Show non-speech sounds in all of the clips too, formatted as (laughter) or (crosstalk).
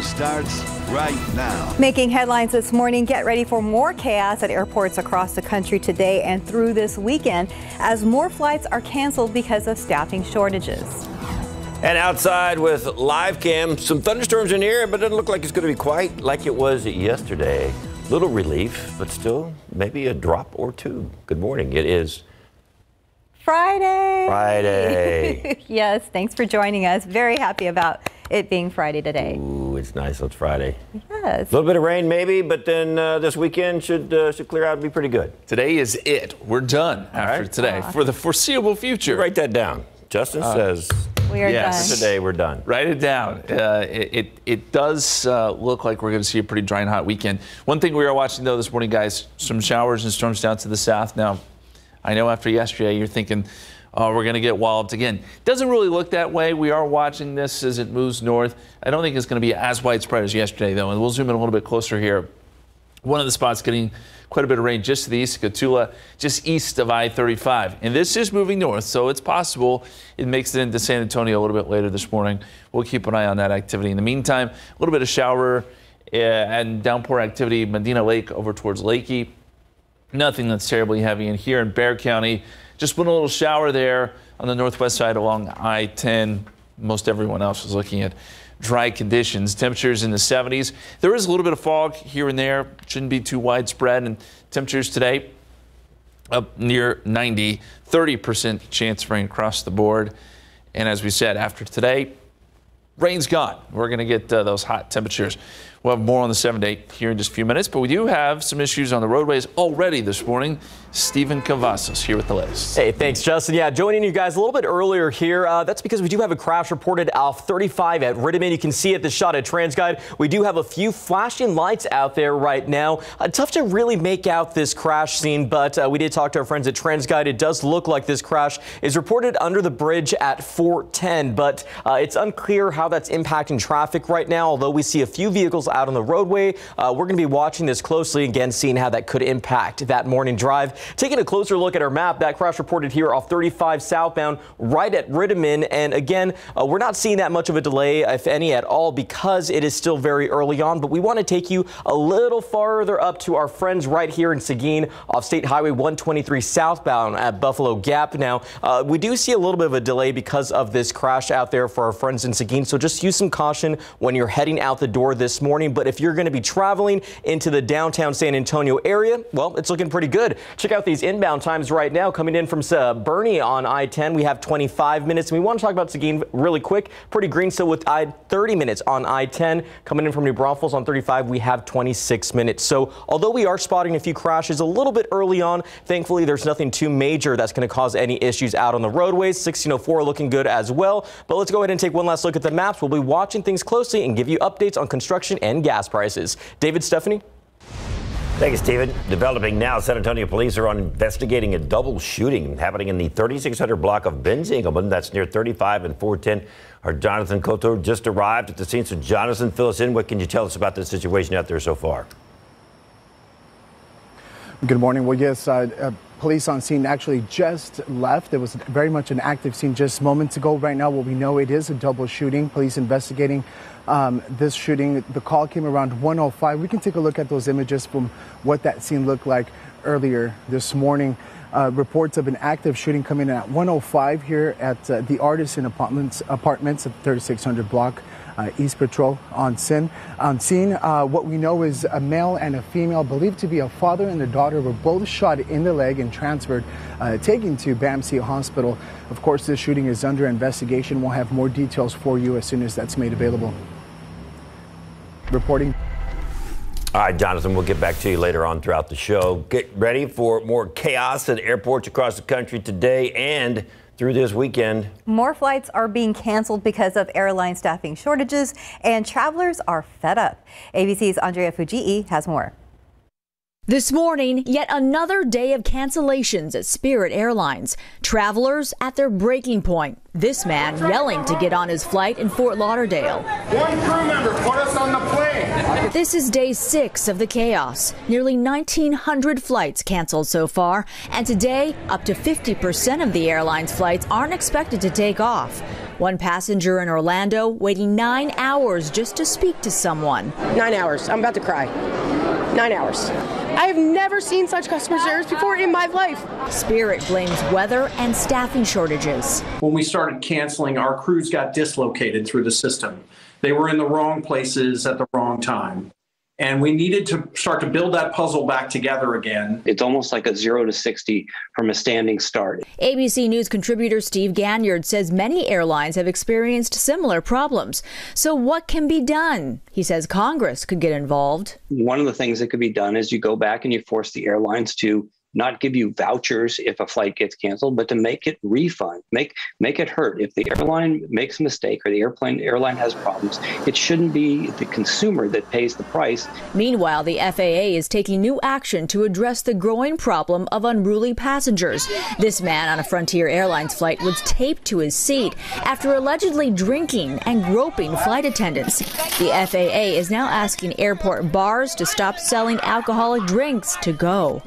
News starts right now. Making headlines this morning, get ready for more chaos at airports across the country today and through this weekend as more flights are canceled because of staffing shortages. And outside with live cam, some thunderstorms in here, but it doesn't look like it's going to be quite like it was yesterday. Little relief, but still maybe a drop or two. Good morning. It is Friday. Friday. (laughs) yes, thanks for joining us. Very happy about it being Friday today. Ooh, it's nice. It's Friday. Yes. A little bit of rain maybe, but then uh, this weekend should uh, should clear out and be pretty good. Today is it. We're done after right. today for the foreseeable future. Write that down. Justin says We are yes. done. today we're done. Write it down. Uh, it, it, it does uh, look like we're going to see a pretty dry and hot weekend. One thing we are watching, though, this morning, guys, some showers and storms down to the south. Now, I know after yesterday, you're thinking, oh, we're going to get walloped again. Doesn't really look that way. We are watching this as it moves north. I don't think it's going to be as widespread as yesterday, though, and we'll zoom in a little bit closer here. One of the spots getting quite a bit of rain just to the east of Cotulla, just east of I-35. And this is moving north, so it's possible it makes it into San Antonio a little bit later this morning. We'll keep an eye on that activity. In the meantime, a little bit of shower uh, and downpour activity, Medina Lake over towards Lakey. Nothing that's terribly heavy. in here in Bexar County, just put a little shower there on the northwest side along I-10. Most everyone else is looking at dry conditions. Temperatures in the 70s. There is a little bit of fog here and there. Shouldn't be too widespread. And temperatures today up near 90, 30% chance of rain across the board. And as we said, after today, rain's gone. We're going to get uh, those hot temperatures. We'll have more on the 7 to 8 here in just a few minutes, but we do have some issues on the roadways already this morning. Stephen Cavazos here with the latest. Hey, thanks, Justin. Yeah, joining you guys a little bit earlier here. Uh, that's because we do have a crash reported off 35 at Rittiman. You can see it, the shot at TransGuide. We do have a few flashing lights out there right now. Uh, tough to really make out this crash scene, but uh, we did talk to our friends at TransGuide. It does look like this crash is reported under the bridge at 410, but uh, it's unclear how that's impacting traffic right now. Although we see a few vehicles out on the roadway, uh, we're going to be watching this closely again, seeing how that could impact that morning drive. Taking a closer look at our map, that crash reported here off 35 southbound right at Rittiman. And again, uh, we're not seeing that much of a delay, if any at all, because it is still very early on. But we want to take you a little farther up to our friends right here in Seguin off State Highway 123 southbound at Buffalo Gap. Now, uh, we do see a little bit of a delay because of this crash out there for our friends in Seguin. So just use some caution when you're heading out the door this morning. But if you're going to be traveling into the downtown San Antonio area, well, it's looking pretty good. Check out these inbound times right now coming in from uh, Boerne on I-10. We have 25 minutes. And we want to talk about Seguin really quick. Pretty green still with I 30 minutes on I-10. Coming in from New Braunfels on 35, we have 26 minutes. So although we are spotting a few crashes a little bit early on, thankfully there's nothing too major that's going to cause any issues out on the roadways. 1604 looking good as well. But let's go ahead and take one last look at the maps. We'll be watching things closely and give you updates on construction and gas prices. David, Stephanie? Thank you, Stephen. Developing now, San Antonio police are on investigating a double shooting happening in the 3600 block of Binz-Engleman. That's near 35 and 410. Our Jonathan Cotto just arrived at the scene. So, Jonathan, fill us in. What can you tell us about the situation out there so far? Good morning. Well, yes, uh, uh, police on scene actually just left. It was very much an active scene just moments ago. Right now, what we know it is a double shooting. Police investigating um, this shooting. The call came around 105. We can take a look at those images from what that scene looked like earlier this morning. Uh, reports of an active shooting coming in at 105 here at uh, the Artisan Apartments, apartments at 3600 block. Uh, East Patrol on scene. On scene, uh, what we know is a male and a female, believed to be a father and a daughter, were both shot in the leg and transferred, uh, taken to BAMC Hospital. Of course, this shooting is under investigation. We'll have more details for you as soon as that's made available. Reporting. All right, Jonathan, we'll get back to you later on throughout the show. Get ready for more chaos at airports across the country today and through this weekend. More flights are being canceled because of airline staffing shortages, and travelers are fed up. ABC's Andrea Fujii has more. This morning, yet another day of cancellations at Spirit Airlines. Travelers at their breaking point. This man yelling to get on his flight in Fort Lauderdale. One crew member, put us on the plane. This is day six of the chaos. Nearly 1,900 flights canceled so far, and today, up to 50% of the airline's flights aren't expected to take off. One passenger in Orlando waiting nine hours just to speak to someone. Nine hours. I'm about to cry. Nine hours. I have never seen such customer service before in my life. Spirit blames weather and staffing shortages. When we started canceling, our crews got dislocated through the system. They were in the wrong places at the wrong time. And we needed to start to build that puzzle back together again. It's almost like a zero to 60 from a standing start. ABC News contributor Steve Ganyard says many airlines have experienced similar problems. So, what can be done? He says Congress could get involved. One of the things that could be done is you go back and you force the airlines to not give you vouchers if a flight gets canceled, but to make it refund, make make it hurt. If the airline makes a mistake or the airplane airline has problems, it shouldn't be the consumer that pays the price. Meanwhile, the FAA is taking new action to address the growing problem of unruly passengers. This man on a Frontier Airlines flight was taped to his seat after allegedly drinking and groping flight attendants. The FAA is now asking airport bars to stop selling alcoholic drinks to go.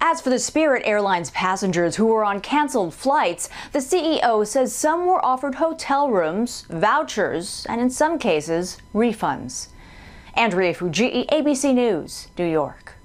As for the Spirit Airlines passengers who were on canceled flights, the CEO says some were offered hotel rooms, vouchers, and in some cases, refunds. Andrea Fujii, ABC News, New York.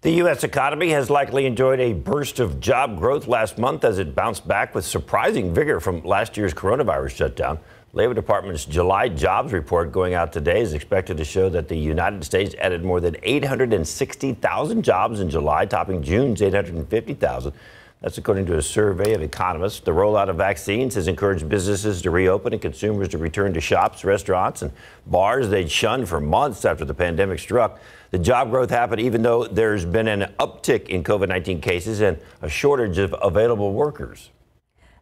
The U.S. economy has likely enjoyed a burst of job growth last month as it bounced back with surprising vigor from last year's coronavirus shutdown. Labor Department's July jobs report going out today is expected to show that the United States added more than 860,000 jobs in July, topping June's 850,000. That's according to a survey of economists. The rollout of vaccines has encouraged businesses to reopen and consumers to return to shops, restaurants, and bars they'd shunned for months after the pandemic struck. The job growth happened even though there's been an uptick in COVID 19 cases and a shortage of available workers.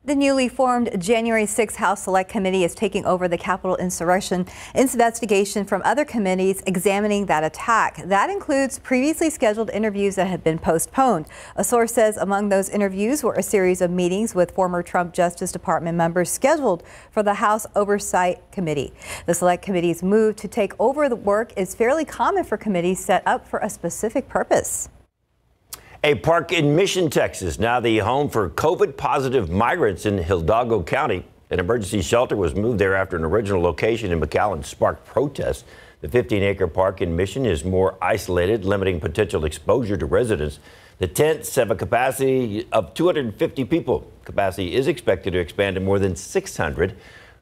The newly formed January 6 House Select Committee is taking over the Capitol insurrection investigation from other committees examining that attack. That includes previously scheduled interviews that had been postponed. A source says among those interviews were a series of meetings with former Trump Justice Department members scheduled for the House Oversight Committee. The Select Committee's move to take over the work is fairly common for committees set up for a specific purpose. A park in Mission, Texas, now the home for COVID positive migrants in Hidalgo County. An emergency shelter was moved there after an original location in McAllen sparked protests. The 15 acre park in Mission is more isolated, limiting potential exposure to residents. The tents have a capacity of 250 people. Capacity is expected to expand to more than 600.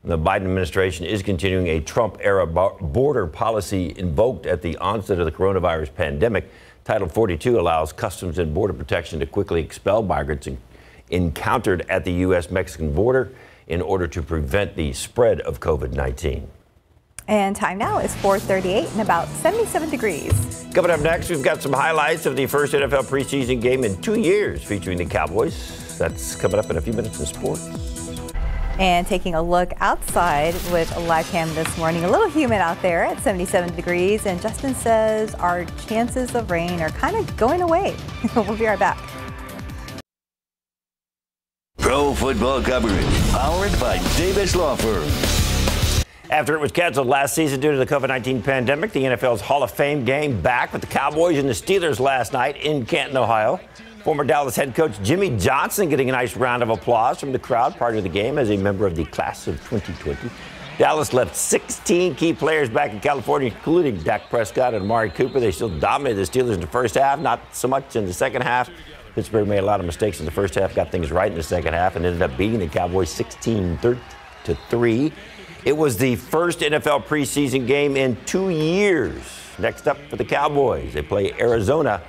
The Biden administration is continuing a Trump era border policy invoked at the onset of the coronavirus pandemic. Title 42 allows Customs and Border Protection to quickly expel migrants encountered at the U.S. Mexican border in order to prevent the spread of COVID 19. And time now is 4:38 and about 77 degrees. Coming up next, we've got some highlights of the first NFL preseason game in two years featuring the Cowboys. That's coming up in a few minutes in sports. And taking a look outside with a live cam this morning, a little humid out there at 77 degrees. And Justin says our chances of rain are kind of going away. (laughs) we'll be right back. Pro football coverage powered by Davis Law Firm. After it was canceled last season due to the COVID 19 pandemic, the NFL's Hall of Fame game back with the Cowboys and the Steelers last night in Canton, Ohio. Former Dallas head coach Jimmy Johnson getting a nice round of applause from the crowd prior to the game as a member of the class of 2020. Dallas left 16 key players back in California, including Dak Prescott and Amari Cooper. They still dominated the Steelers in the first half, not so much in the second half. Pittsburgh made a lot of mistakes in the first half, got things right in the second half, and ended up beating the Cowboys 16 to 3. It was the first NFL preseason game in two years. Next up for the Cowboys, they play Arizona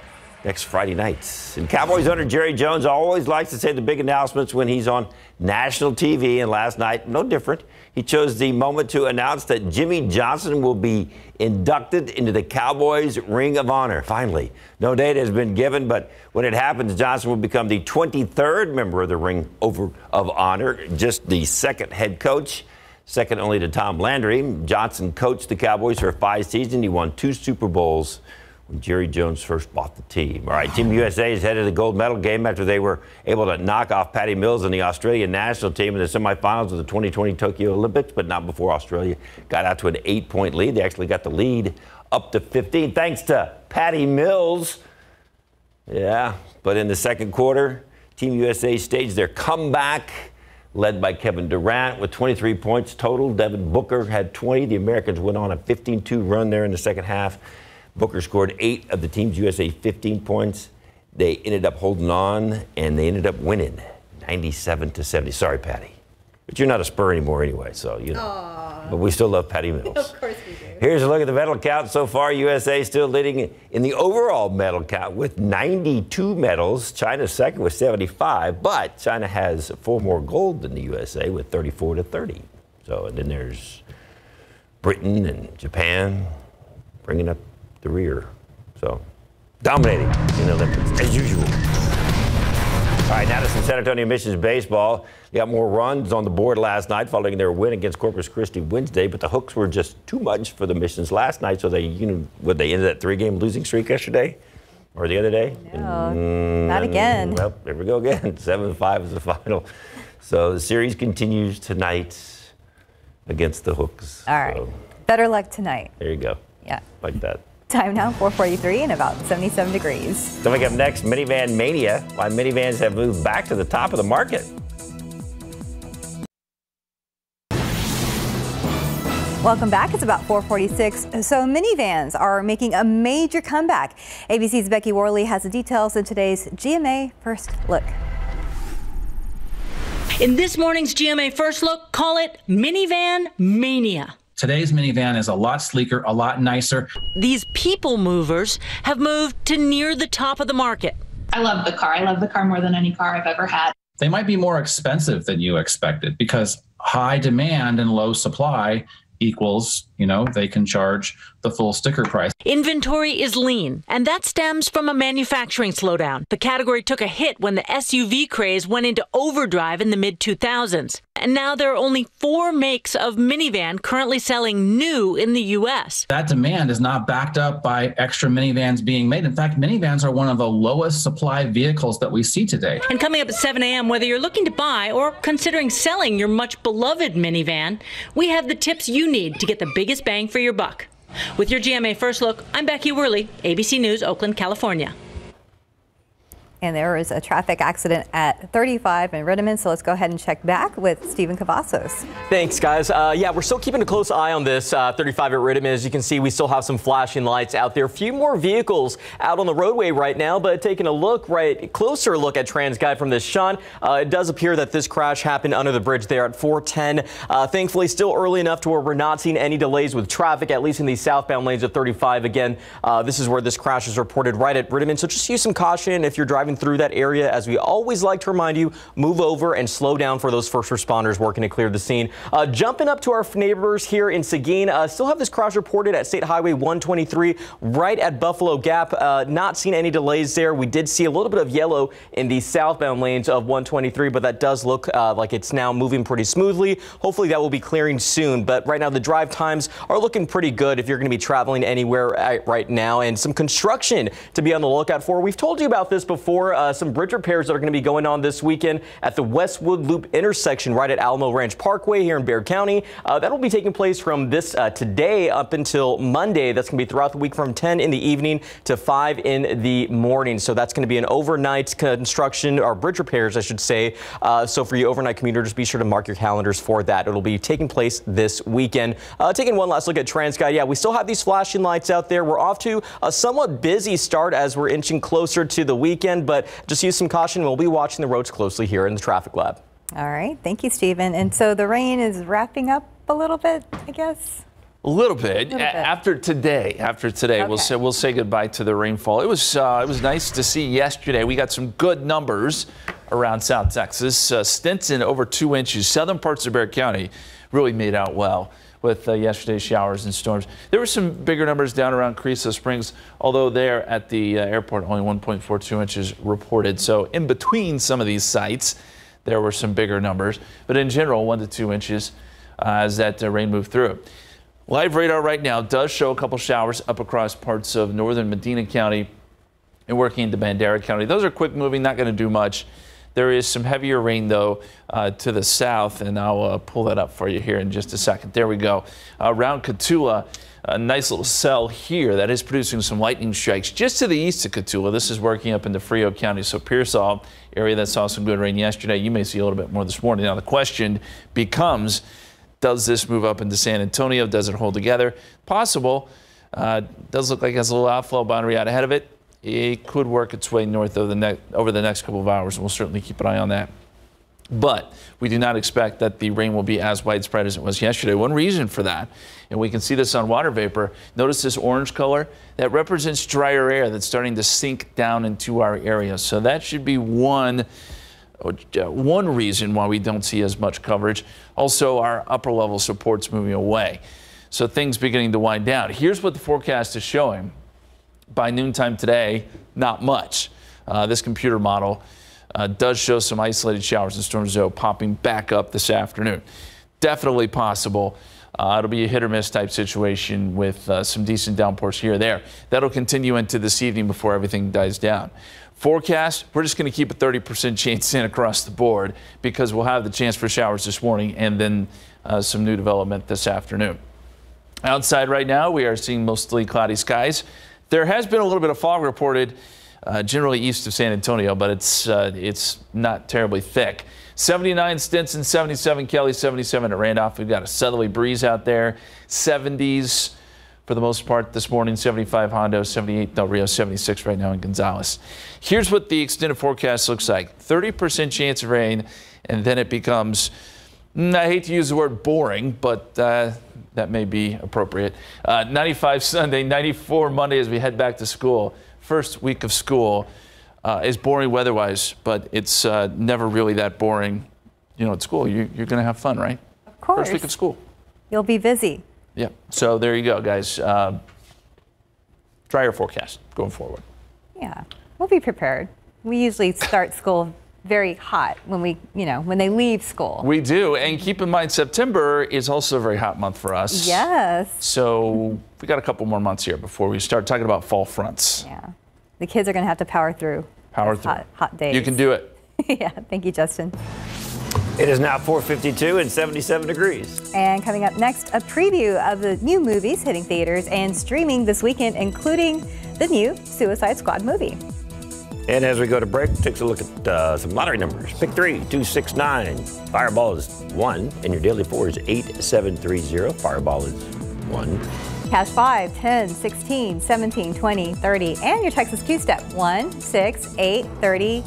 next Friday night. And Cowboys owner Jerry Jones always likes to say the big announcements when he's on national TV. And last night, no different. He chose the moment to announce that Jimmy Johnson will be inducted into the Cowboys Ring of Honor. Finally, no date has been given, but when it happens, Johnson will become the 23rd member of the Ring of Honor, just the second head coach. Second only to Tom Landry. Johnson coached the Cowboys for five seasons. He won two Super Bowls when Jerry Jones first bought the team. All right, Team USA is headed to the gold medal game after they were able to knock off Patty Mills and the Australian national team in the semifinals of the 2020 Tokyo Olympics, but not before Australia got out to an eight point lead. They actually got the lead up to 15 thanks to Patty Mills. Yeah, but in the second quarter, Team USA staged their comeback led by Kevin Durant with 23 points total. Devin Booker had 20. The Americans went on a 15 2 run there in the second half. Booker scored eight of the Team's USA 15 points. They ended up holding on and they ended up winning 97 to 70. Sorry, Patty. But you're not a Spur anymore anyway, so you know. Aww. But we still love Patty Mills. (laughs) of course we do. Here's a look at the medal count so far. USA still leading in the overall medal count with 92 medals. China's second with 75, but China has four more gold than the USA with 34 to 30. So, and then there's Britain and Japan bringing up the rear. So, dominating in the Olympics as usual. All right, now to some San Antonio Missions baseball. They got more runs on the board last night following their win against Corpus Christi Wednesday, but the hooks were just too much for the Missions last night, so they, you know, would they ended that three-game losing streak yesterday or the other day? No, mm, not again. Well, there we go again. (laughs) Seven-five is the final. So the series continues tonight against the hooks. All right. So, Better luck tonight. There you go. Yeah. Like that. Time now, 443 and about 77 degrees. Coming up next, minivan mania. Why minivans have moved back to the top of the market. Welcome back. It's about 446. So minivans are making a major comeback. ABC's Becky Worley has the details in today's GMA First Look. In this morning's GMA First Look, call it Minivan Mania. Today's minivan is a lot sleeker, a lot nicer. These people movers have moved to near the top of the market. I love the car. I love the car more than any car I've ever had. They might be more expensive than you expected because high demand and low supply equals, you know, they can charge the full sticker price. Inventory is lean, and that stems from a manufacturing slowdown. The category took a hit when the SUV craze went into overdrive in the mid 2000s. And now there are only four makes of minivan currently selling new in the U.S. That demand is not backed up by extra minivans being made. In fact, minivans are one of the lowest supply vehicles that we see today. And coming up at 7 a.m., whether you're looking to buy or considering selling your much beloved minivan, we have the tips you need to get the biggest bang for your buck. With your GMA First Look, I'm Becky Worley, ABC News, Oakland, California and there was a traffic accident at 35 in Rittiman. So let's go ahead and check back with Stephen Cavazos. Thanks, guys. Uh, yeah, we're still keeping a close eye on this uh, 35 at Rittiman. As you can see, we still have some flashing lights out there. A few more vehicles out on the roadway right now, but taking a look right closer look at Trans TransGuide from this shot, uh, it does appear that this crash happened under the bridge there at 410. Uh, thankfully, still early enough to where we're not seeing any delays with traffic, at least in the southbound lanes of 35. Again, uh, this is where this crash is reported right at Rittiman. So just use some caution if you're driving through that area. As we always like to remind you, move over and slow down for those first responders working to clear the scene. Uh, jumping up to our neighbors here in Seguin, uh, still have this crash reported at State Highway 123 right at Buffalo Gap. Uh, not seen any delays there. We did see a little bit of yellow in the southbound lanes of 123, but that does look uh, like it's now moving pretty smoothly. Hopefully that will be clearing soon. But right now the drive times are looking pretty good if you're going to be traveling anywhere uh, right now. And some construction to be on the lookout for. We've told you about this before. Uh, some bridge repairs that are going to be going on this weekend at the Westwood Loop intersection right at Alamo Ranch Parkway here in Bexar County. Uh, that'll be taking place from this uh, today up until Monday. That's going to be throughout the week from 10 in the evening to 5 in the morning. So that's going to be an overnight construction or bridge repairs, I should say. Uh, so for you overnight commuters, be sure to mark your calendars for that. It'll be taking place this weekend. Uh, taking one last look at TransGuide. Yeah, we still have these flashing lights out there. We're off to a somewhat busy start as we're inching closer to the weekend, but just use some caution. We'll be watching the roads closely here in the traffic lab. All right. Thank you, Stephen. And so the rain is wrapping up a little bit, I guess. A little bit. A little bit. After today, after today, okay. we'll say we'll say goodbye to the rainfall. It was uh, it was nice to see yesterday. We got some good numbers around South Texas. Uh, Stinson over two inches. Southern parts of Bexar County really made out well with uh, yesterday's showers and storms. There were some bigger numbers down around Carrizo Springs, although there at the uh, airport only 1.42 inches reported. So in between some of these sites, there were some bigger numbers, but in general, one to two inches uh, as that uh, rain moved through. Live radar right now does show a couple showers up across parts of northern Medina County and working into Bandera County. Those are quick moving, not going to do much. There is some heavier rain, though, uh, to the south, and I'll uh, pull that up for you here in just a second. There we go. around Cotulla, a nice little cell here that is producing some lightning strikes just to the east of Cotulla. This is working up into Frio County, so Pearsall area that saw some good rain yesterday. You may see a little bit more this morning. Now the question becomes, does this move up into San Antonio? Does it hold together? Possible. Uh, does look like it has a little outflow boundary out ahead of it. It could work its way north over the, over the next couple of hours, and we'll certainly keep an eye on that. But we do not expect that the rain will be as widespread as it was yesterday. One reason for that, and we can see this on water vapor, notice this orange color? That represents drier air that's starting to sink down into our area. So that should be one, uh, one reason why we don't see as much coverage. Also, our upper level support's moving away. So things beginning to wind down. Here's what the forecast is showing. By noontime today, not much. Uh, this computer model uh, does show some isolated showers and storms though popping back up this afternoon. Definitely possible. Uh, it'll be a hit or miss type situation with uh, some decent downpours here or there. That'll continue into this evening before everything dies down. Forecast, we're just going to keep a 30% chance in across the board because we'll have the chance for showers this morning and then uh, some new development this afternoon. Outside right now, we are seeing mostly cloudy skies. There has been a little bit of fog reported uh, generally east of San Antonio, but it's uh, it's not terribly thick. 79 Stinson, 77 Kelly, 77 at Randolph. We've got a southerly breeze out there. 70s for the most part this morning. 75 Hondo, 78 Del Rio, 76 right now in Gonzales. Here's what the extended forecast looks like 30% chance of rain, and then it becomes, mm, I hate to use the word boring, but uh, that may be appropriate. Uh, 95 Sunday, 94 Monday as we head back to school first week of school uh, is boring weather-wise, but it's uh, never really that boring. You know, at school, you, are going to have fun, right? Of course. First week of school. You'll be busy. Yeah. So there you go, guys. Uh, drier forecast going forward. Yeah, we'll be prepared. We usually start school very hot when we, you know, when they leave school. We do. And keep in mind, September is also a very hot month for us. Yes. So we got a couple more months here before we start talking about fall fronts. Yeah. The kids are going to have to power through. Power through. Hot, hot days. You can do it. (laughs) yeah. Thank you, Justin. It is now 452 and 77 degrees. And coming up next, a preview of the new movies hitting theaters and streaming this weekend, including the new Suicide Squad movie. And as we go to break, takes a look at uh, some lottery numbers. Pick three, two, six, nine. Fireball is one, and your daily four is eight, seven, three, zero. Fireball is one. Cash 5, 10, 16, 17, 20, 30. And your Texas Two Step 1, 6, 8, 30.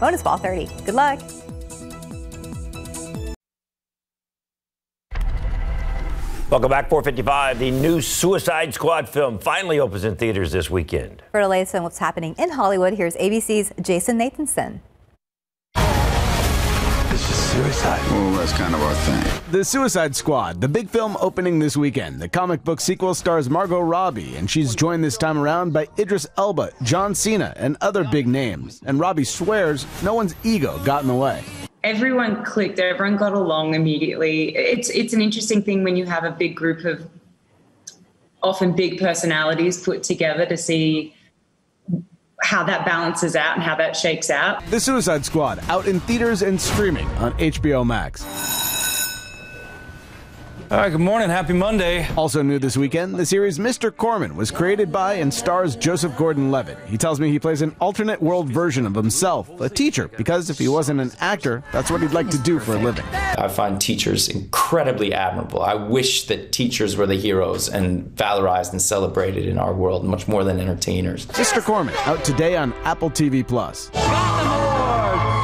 Bonus ball 30. Good luck. Welcome back, 455. The new Suicide Squad film finally opens in theaters this weekend. For the latest on what's happening in Hollywood, here's ABC's Jason Nathanson. This is suicide. Well, that's kind of our thing. The Suicide Squad, the big film opening this weekend. The comic book sequel stars Margot Robbie, and she's joined this time around by Idris Elba, John Cena, and other big names. And Robbie swears no one's ego got in the way everyone clicked everyone got along immediately it's it's an interesting thing when you have a big group of often big personalities put together to see how that balances out and how that shakes out. The Suicide Squad out in theaters and streaming on HBO Max. All right, good morning. Happy Monday. Also new this weekend, the series Mr. Corman was created by and stars Joseph Gordon-Levitt. He tells me he plays an alternate world version of himself, a teacher, because if he wasn't an actor, that's what he'd like to do for a living. I find teachers incredibly admirable. I wish that teachers were the heroes and valorized and celebrated in our world much more than entertainers. Mr. Corman, out today on Apple TV Plus.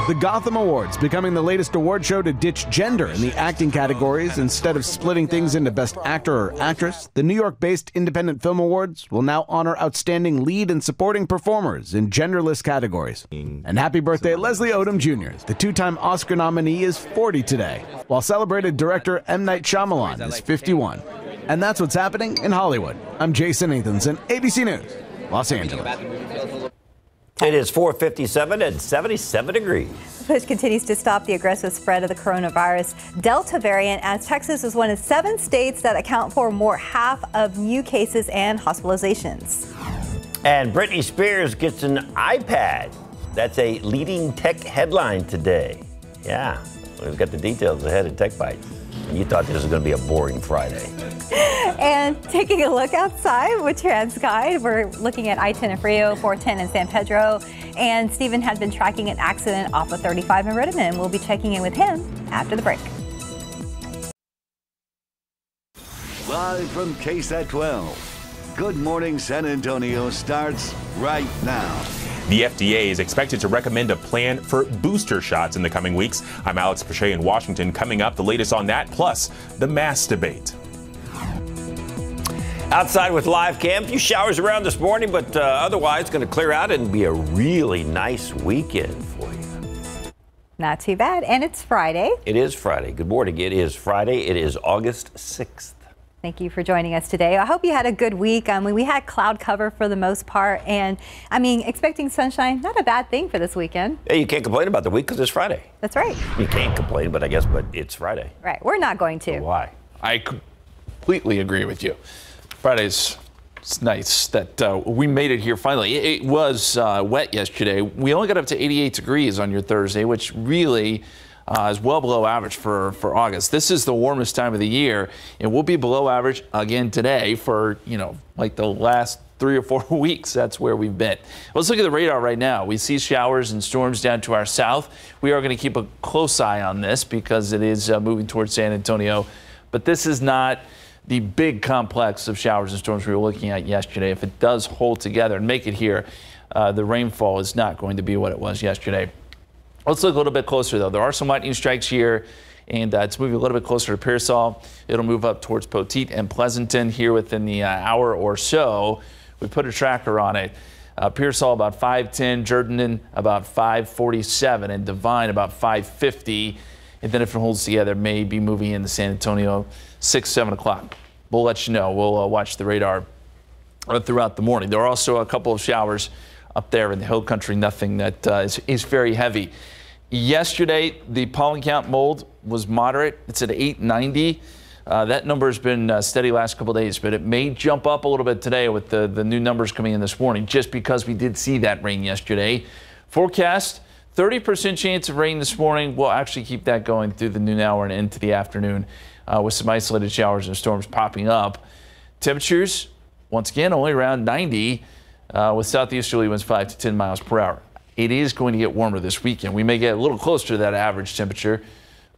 The Gotham Awards, becoming the latest award show to ditch gender in the acting categories. Instead of splitting things into Best Actor or Actress, the New York based Independent Film Awards will now honor outstanding lead and supporting performers in genderless categories. And happy birthday, Leslie Odom Jr., the two time Oscar nominee, is 40 today, while celebrated director M. Night Shyamalan is 51. And that's what's happening in Hollywood. I'm Jason Athens Nathanson, ABC News, Los Angeles. It is 457 and 77 degrees. Push continues to stop the aggressive spread of the coronavirus Delta variant as Texas is one of seven states that account for more half of new cases and hospitalizations. And Britney Spears gets an iPad. That's a leading tech headline today. Yeah, we've got the details ahead of Tech Bites. You thought this was going to be a boring Friday. And taking a look outside with TransGuide, we're looking at I-10 in Frio, 410 in San Pedro, and Stephen had been tracking an accident off of 35 in Rittiman. We'll be checking in with him after the break. Live from KSAT 12. Good Morning San Antonio starts right now. The FDA is expected to recommend a plan for booster shots in the coming weeks. I'm Alex Perez in Washington. Coming up, the latest on that, plus the mass debate. Outside with live cam, a few showers around this morning, but uh, otherwise going to clear out and be a really nice weekend for you. Not too bad. And it's Friday. It is Friday. Good morning. It is Friday. It is August 6th. Thank you for joining us today. I hope you had a good week. I mean, we had cloud cover for the most part, and I mean, expecting sunshine, not a bad thing for this weekend. Hey, you can't complain about the week because it's Friday. That's right. You can't complain, but I guess, but it's Friday. Right. We're not going to. Why? I completely agree with you. Friday's it's nice that uh, we made it here finally. It, it was uh, wet yesterday. We only got up to 88 degrees on your Thursday, which really uh, is well below average for, for August. This is the warmest time of the year, and we'll be below average again today for, you know, like the last three or four (laughs) weeks. That's where we've been. Let's look at the radar right now. We see showers and storms down to our south. We are going to keep a close eye on this because it is uh, moving towards San Antonio. But this is not the big complex of showers and storms we were looking at yesterday. If it does hold together and make it here, uh, the rainfall is not going to be what it was yesterday. Let's look a little bit closer, though. There are some lightning strikes here, and uh, it's moving a little bit closer to Pearsall. It'll move up towards Poteet and Pleasanton here within the uh, hour or so. We put a tracker on it. Uh, Pearsall about 510, Jordan about 547, and Devine about 550. And then if it holds together, may be moving into San Antonio 6, 7 o'clock. We'll let you know. We'll uh, watch the radar uh, throughout the morning. There are also a couple of showers up there in the hill country, nothing that uh, is, is very heavy. Yesterday, the pollen count mold was moderate. It's at 890. Uh, that number has been uh, steady last couple days, but it may jump up a little bit today with the, the new numbers coming in this morning, just because we did see that rain yesterday. Forecast 30% chance of rain this morning. We'll actually keep that going through the noon hour and into the afternoon uh, with some isolated showers and storms popping up. Temperatures, once again, only around 90 uh, with southeasterly winds 5 to 10 miles per hour. It is going to get warmer this weekend. We may get a little closer to that average temperature.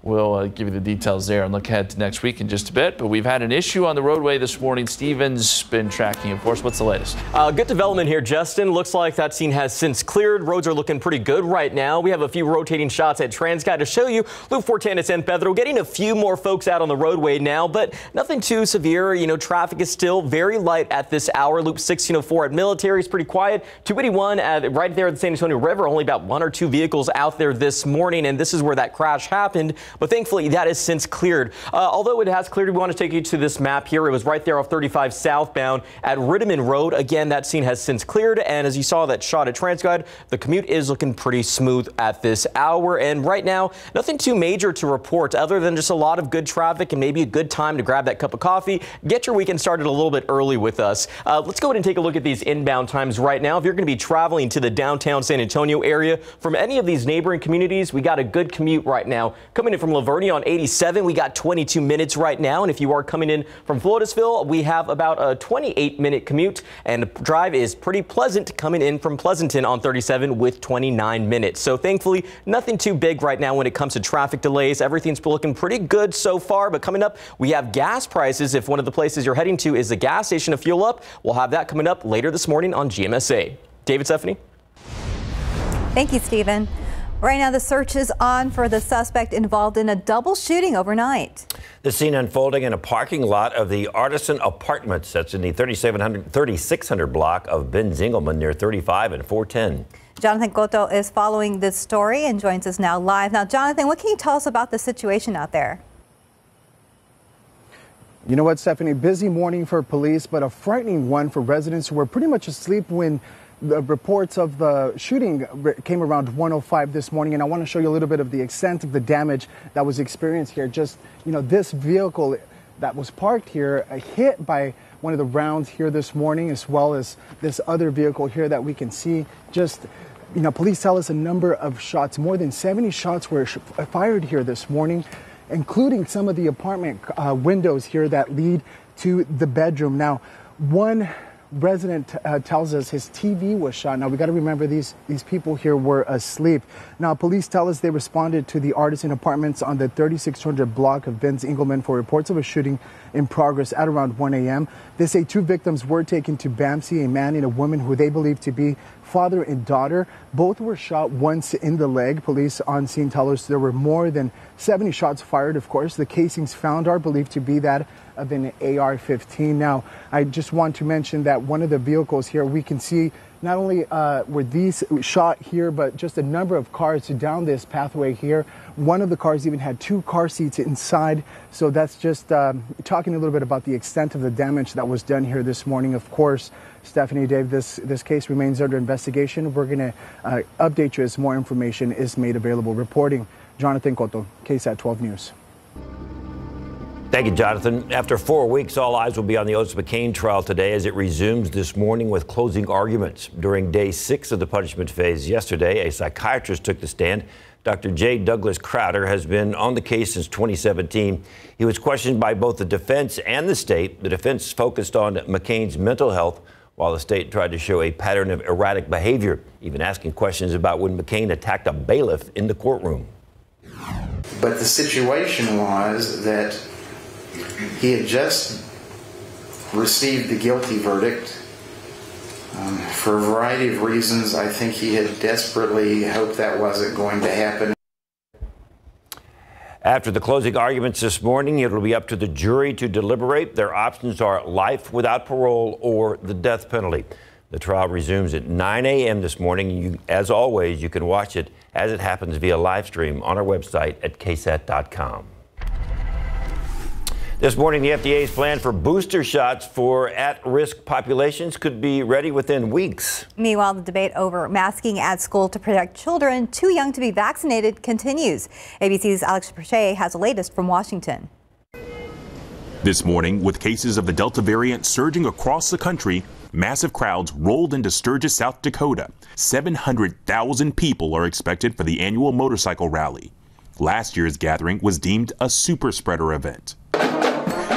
We'll uh, give you the details there and look ahead to next week in just a bit. But we've had an issue on the roadway this morning. Steven's been tracking, of course. What's the latest? Uh, good development here, Justin. Looks like that scene has since cleared. Roads are looking pretty good right now. We have a few rotating shots at TransGuide to show you. Loop 410 at San Pedro getting a few more folks out on the roadway now, but nothing too severe. You know, traffic is still very light at this hour. Loop 1604 at Military is pretty quiet. 281 at, right there at the San Antonio River, only about one or two vehicles out there this morning, and this is where that crash happened. But thankfully, that has since cleared. Uh, although it has cleared, we want to take you to this map here. It was right there off 35 southbound at Rittiman Road. Again, that scene has since cleared. And as you saw that shot at TransGuide, the commute is looking pretty smooth at this hour. And right now, nothing too major to report other than just a lot of good traffic and maybe a good time to grab that cup of coffee. Get your weekend started a little bit early with us. Uh, let's go ahead and take a look at these inbound times right now. If you're going to be traveling to the downtown San Antonio area from any of these neighboring communities, we got a good commute right now. Coming in from La Vernia on 87, we got 22 minutes right now. And if you are coming in from Floresville, we have about a 28 minute commute and the drive is pretty pleasant coming in from Pleasanton on 37 with 29 minutes. So thankfully, nothing too big right now when it comes to traffic delays. Everything's looking pretty good so far, but coming up, we have gas prices. If one of the places you're heading to is the gas station to fuel up, we'll have that coming up later this morning on GMSA. David Stephanie. Thank you, Stephen. Right now, the search is on for the suspect involved in a double shooting overnight. The scene unfolding in a parking lot of the Artisan Apartments. That's in the 3700, 3600 block of Binz-Engleman near 35 and 410. Jonathan Cotto is following this story and joins us now live. Now, Jonathan, what can you tell us about the situation out there? You know what, Stephanie? Busy morning for police, but a frightening one for residents who were pretty much asleep when the reports of the shooting came around 105 this morning, and I want to show you a little bit of the extent of the damage that was experienced here. Just, you know, this vehicle that was parked here uh, hit by one of the rounds here this morning, as well as this other vehicle here that we can see just you know, police tell us a number of shots, more than 70 shots were fired here this morning, including some of the apartment uh, windows here that lead to the bedroom. Now, one resident uh, tells us his TV was shot. Now we got to remember these these people here were asleep. Now police tell us they responded to the Artisan Apartments on the 3600 block of Binz-Engleman for reports of a shooting in progress at around 1 a.m. They say two victims were taken to BAMC, a man and a woman who they believe to be father and daughter. Both were shot once in the leg. Police on scene tell us there were more than 70 shots fired. Of course, the casings found are believed to be that of an AR-15. Now, I just want to mention that one of the vehicles here we can see not only uh, were these shot here, but just a number of cars down this pathway here. One of the cars even had two car seats inside. So that's just um, talking a little bit about the extent of the damage that was done here this morning. Of course, Stephanie, Dave, this, this case remains under investigation. We're going to uh, update you as more information is made available. Reporting, Jonathan Cotto, KSAT 12 News. Thank you, Jonathan. After four weeks, all eyes will be on the Otis McKane trial today as it resumes this morning with closing arguments. During day six of the punishment phase yesterday, a psychiatrist took the stand. Dr. J. Douglas Crowder has been on the case since 2017. He was questioned by both the defense and the state. The defense focused on McKane's mental health, while the state tried to show a pattern of erratic behavior, even asking questions about when McCain attacked a bailiff in the courtroom. But the situation was that he had just received the guilty verdict. Um, for a variety of reasons, I think he had desperately hoped that wasn't going to happen. After the closing arguments this morning, it will be up to the jury to deliberate. Their options are life without parole or the death penalty. The trial resumes at 9 a.m. this morning. You, as always, you can watch it as it happens via live stream on our website at ksat.com. This morning, the FDA's plan for booster shots for at risk populations could be ready within weeks. Meanwhile, the debate over masking at school to protect children too young to be vaccinated continues. ABC's Alex Perez has the latest from Washington. This morning, with cases of the Delta variant surging across the country, massive crowds rolled into Sturgis, South Dakota. 700,000 people are expected for the annual motorcycle rally. Last year's gathering was deemed a super spreader event.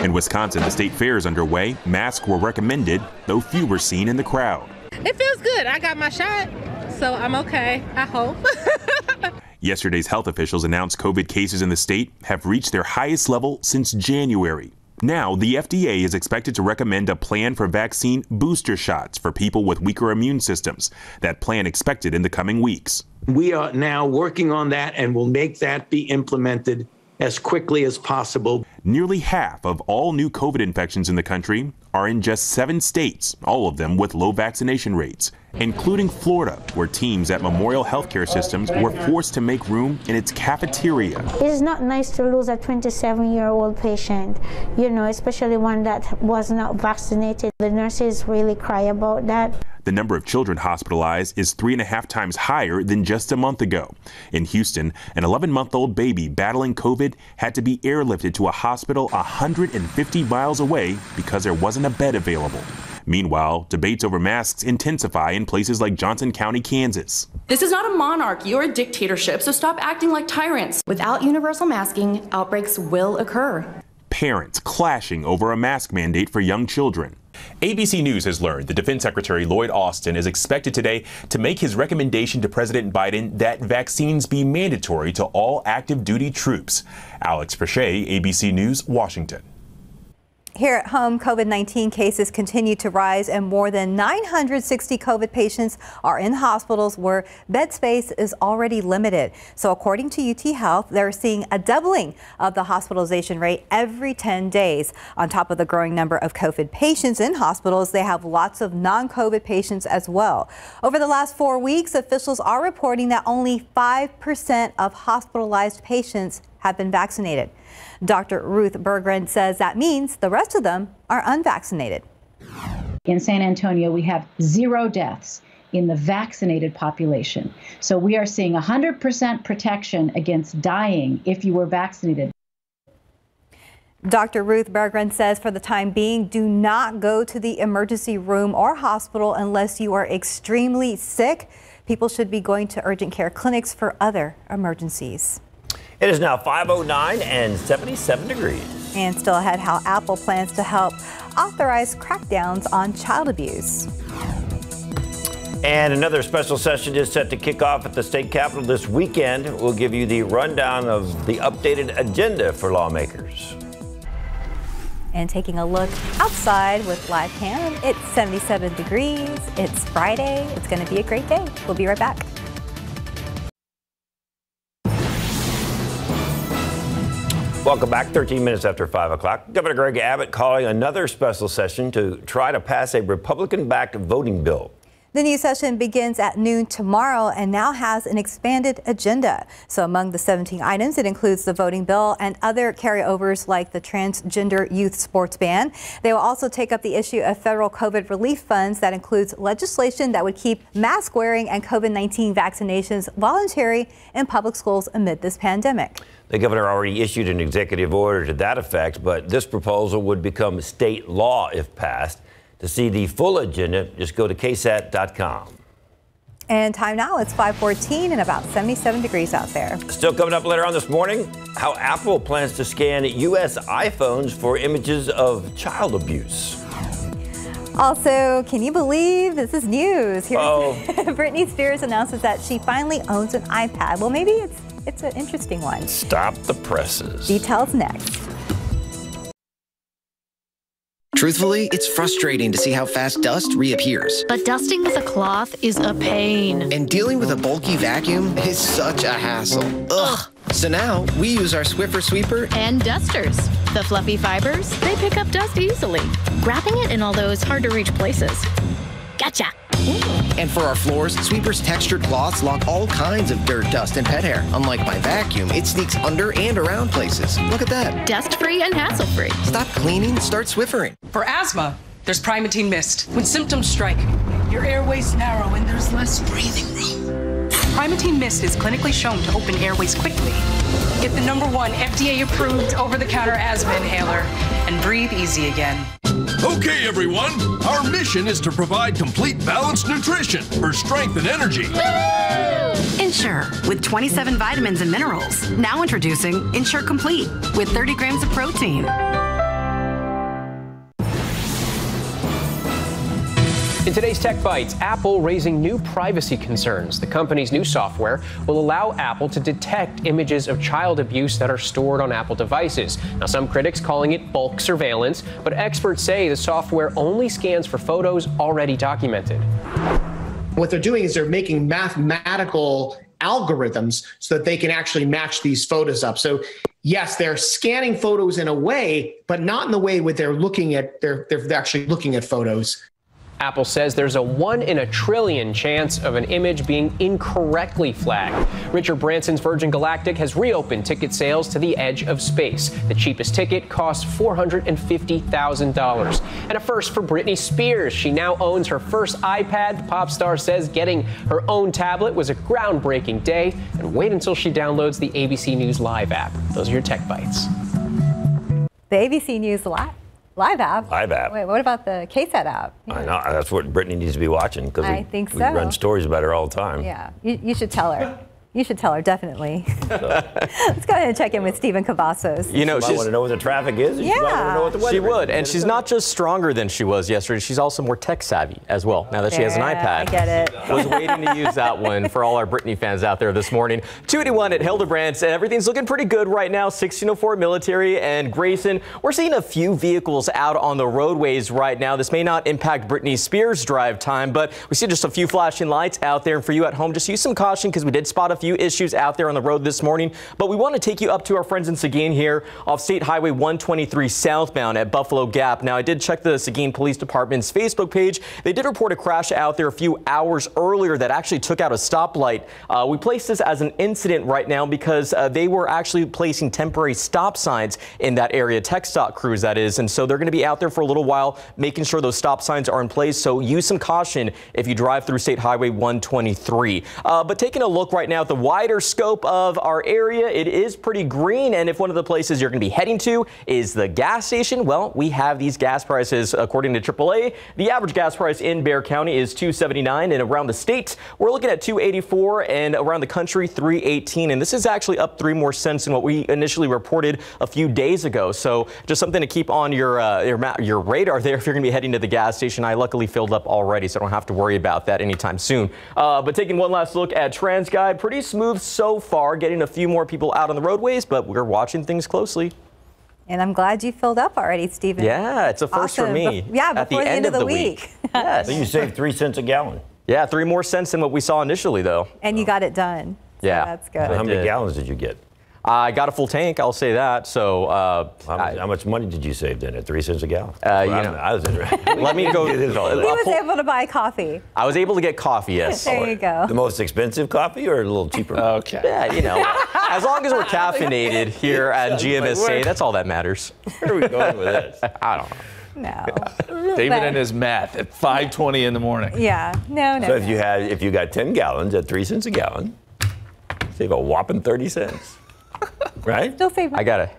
In Wisconsin, the state fair is underway. Masks were recommended, though few were seen in the crowd. It feels good. I got my shot, so I'm okay, I hope. (laughs) Yesterday's health officials announced COVID cases in the state have reached their highest level since January. Now, the FDA is expected to recommend a plan for vaccine booster shots for people with weaker immune systems. That plan expected in the coming weeks. We are now working on that and will make that be implemented as quickly as possible. Nearly half of all new COVID infections in the country are in just seven states, all of them with low vaccination rates, including Florida, where teams at Memorial Healthcare Systems were forced to make room in its cafeteria. It is not nice to lose a 27 year old patient, you know, especially one that was not vaccinated. The nurses really cry about that. The number of children hospitalized is three and a half times higher than just a month ago. In Houston, an 11 month old baby battling COVID had to be airlifted to a hospital 150 miles away because there wasn't a bed available. Meanwhile, debates over masks intensify in places like Johnson County, Kansas. This is not a monarchy or a dictatorship, so stop acting like tyrants. Without universal masking, outbreaks will occur. Parents clashing over a mask mandate for young children. ABC News has learned the Defense Secretary Lloyd Austin is expected today to make his recommendation to President Biden that vaccines be mandatory to all active duty troops. Alex Perez, ABC News, Washington. Here at home, COVID 19 cases continue to rise, and more than 960 COVID patients are in hospitals where bed space is already limited. So, according to UT Health, they're seeing a doubling of the hospitalization rate every 10 days. On top of the growing number of COVID patients in hospitals, they have lots of non COVID patients as well. Over the last four weeks, officials are reporting that only 5% of hospitalized patients have been vaccinated. Dr. Ruth Berggren says that means the rest of them are unvaccinated. In San Antonio, we have zero deaths in the vaccinated population. So we are seeing 100% protection against dying if you were vaccinated. Dr. Ruth Berggren says for the time being, do not go to the emergency room or hospital unless you are extremely sick. People should be going to urgent care clinics for other emergencies. It is now 509 and 77 degrees. And still ahead, how Apple plans to help authorize crackdowns on child abuse. And another special session is set to kick off at the state capitol this weekend. We'll give you the rundown of the updated agenda for lawmakers. And taking a look outside with live cam, it's 77 degrees. It's Friday. It's going to be a great day. We'll be right back. Welcome back. 13 minutes after 5 o'clock. Governor Greg Abbott calling another special session to try to pass a Republican backed voting bill. The new session begins at noon tomorrow and now has an expanded agenda. So among the 17 items, it includes the voting bill and other carryovers like the transgender youth sports ban. They will also take up the issue of federal COVID relief funds that includes legislation that would keep mask wearing and COVID-19 vaccinations voluntary in public schools amid this pandemic. The governor already issued an executive order to that effect, but this proposal would become state law if passed. To see the full agenda, just go to ksat.com. And time now, it's 514 and about 77 degrees out there. Still coming up later on this morning, how Apple plans to scan U.S. iPhones for images of child abuse. Also, can you believe this is news? Here's oh (laughs) Britney Spears announces that she finally owns an iPad. Well, maybe it's it's an interesting one. Stop the presses. Details next. Truthfully, it's frustrating to see how fast dust reappears. But dusting with a cloth is a pain. And dealing with a bulky vacuum is such a hassle. Ugh. So now we use our Swiffer sweeper and dusters. The fluffy fibers, they pick up dust easily, wrapping it in all those hard to reach places. Gotcha. And for our floors, Sweeper's textured cloths lock all kinds of dirt, dust, and pet hair. Unlike my vacuum, it sneaks under and around places. Look at that. Dust free and hassle free. Stop cleaning, start Swiffering. For asthma, there's Primatene Mist. When symptoms strike, your airways narrow and there's less breathing room. Primatene Mist is clinically shown to open airways quickly. Get the number one FDA approved over the counter asthma inhaler and breathe easy again. Okay, everyone. Our mission is to provide complete balanced nutrition for strength and energy. Ensure with 27 vitamins and minerals. Now introducing Ensure Complete with 30 grams of protein. In today's Tech Bites, Apple raising new privacy concerns. The company's new software will allow Apple to detect images of child abuse that are stored on Apple devices. Now, some critics calling it bulk surveillance, but experts say the software only scans for photos already documented. What they're doing is they're making mathematical algorithms so that they can actually match these photos up. So yes, they're scanning photos in a way, but not in the way where they're looking at they're they're actually looking at photos. Apple says there's a one in a trillion chance of an image being incorrectly flagged. Richard Branson's Virgin Galactic has reopened ticket sales to the edge of space. The cheapest ticket costs $450,000. And a first for Britney Spears. She now owns her first iPad. The pop star says getting her own tablet was a groundbreaking day. And wait until she downloads the ABC News Live app. Those are your tech bites. The ABC News Live Live app. Live app. Wait, what about the KSAT app? Yeah. I know. That's what Britney needs to be watching because we, so. we run stories about her all the time. Yeah, you, you should tell her. (laughs) You should tell her definitely. (laughs) Let's go ahead and check in with Stephen Cavazos. You know, she want to know what the traffic is. Yeah, know what the she would, and she's not just stronger than she was yesterday. She's also more tech savvy as well. Now that yeah, she has an iPad, I get it. (laughs) was waiting to use that one for all our Britney fans out there this morning. 281 at Hildebrand. Everything's looking pretty good right now. 1604 Military and Grayson. We're seeing a few vehicles out on the roadways right now. This may not impact Britney Spears' drive time, but we see just a few flashing lights out there. And for you at home, just use some caution because we did spot a few issues out there on the road this morning. But we want to take you up to our friends in Seguin here off State Highway 123 southbound at Buffalo Gap. Now, I did check the Seguin Police Department's Facebook page. They did report a crash out there a few hours earlier that actually took out a stoplight. Uh, we placed this as an incident right now because uh, they were actually placing temporary stop signs in that area, TxDOT crews that is. And so they're going to be out there for a little while making sure those stop signs are in place. So use some caution if you drive through State Highway 123. Uh, but taking a look right now at the the wider scope of our area, it is pretty green. And if one of the places you're going to be heading to is the gas station, well, we have these gas prices according to AAA. The average gas price in Bexar County is 279 and around the state, we're looking at 284 and around the country 318. And this is actually up three more cents than what we initially reported a few days ago. So just something to keep on your uh, your, your radar there if you're going to be heading to the gas station. I luckily filled up already, so I don't have to worry about that anytime soon. Uh, but taking one last look at TransGuide, pretty smooth so far, getting a few more people out on the roadways, but we're watching things closely. And I'm glad you filled up already, Stephen. Yeah, it's a first awesome. for me. Be- yeah, at the, the end, end, of the, week. week. (laughs) yes. So you saved three cents a gallon. Yeah, three more cents than what we saw initially, though. And you oh. got it done. So yeah, that's good. So how many gallons did you get? I got a full tank. I'll say that. So, uh, how, much, I, how, much, money did you save then at three cents a gallon? Uh, well, you I, know, I was interested. (laughs) let me go. (laughs) he was able to buy coffee. I was able to get coffee. Yes. (laughs) there you go. The most expensive coffee or a little cheaper? okay. Yeah, you know, as long as we're caffeinated here at GMSA, that's all that matters. Where are we going with this? I don't know. No. David and his math at 5:20 in the morning. Yeah. No. No. So no. if you had, if you got 10 gallons at three cents a gallon, save a whopping 30 cents. (laughs) Right? Still save. I gotta.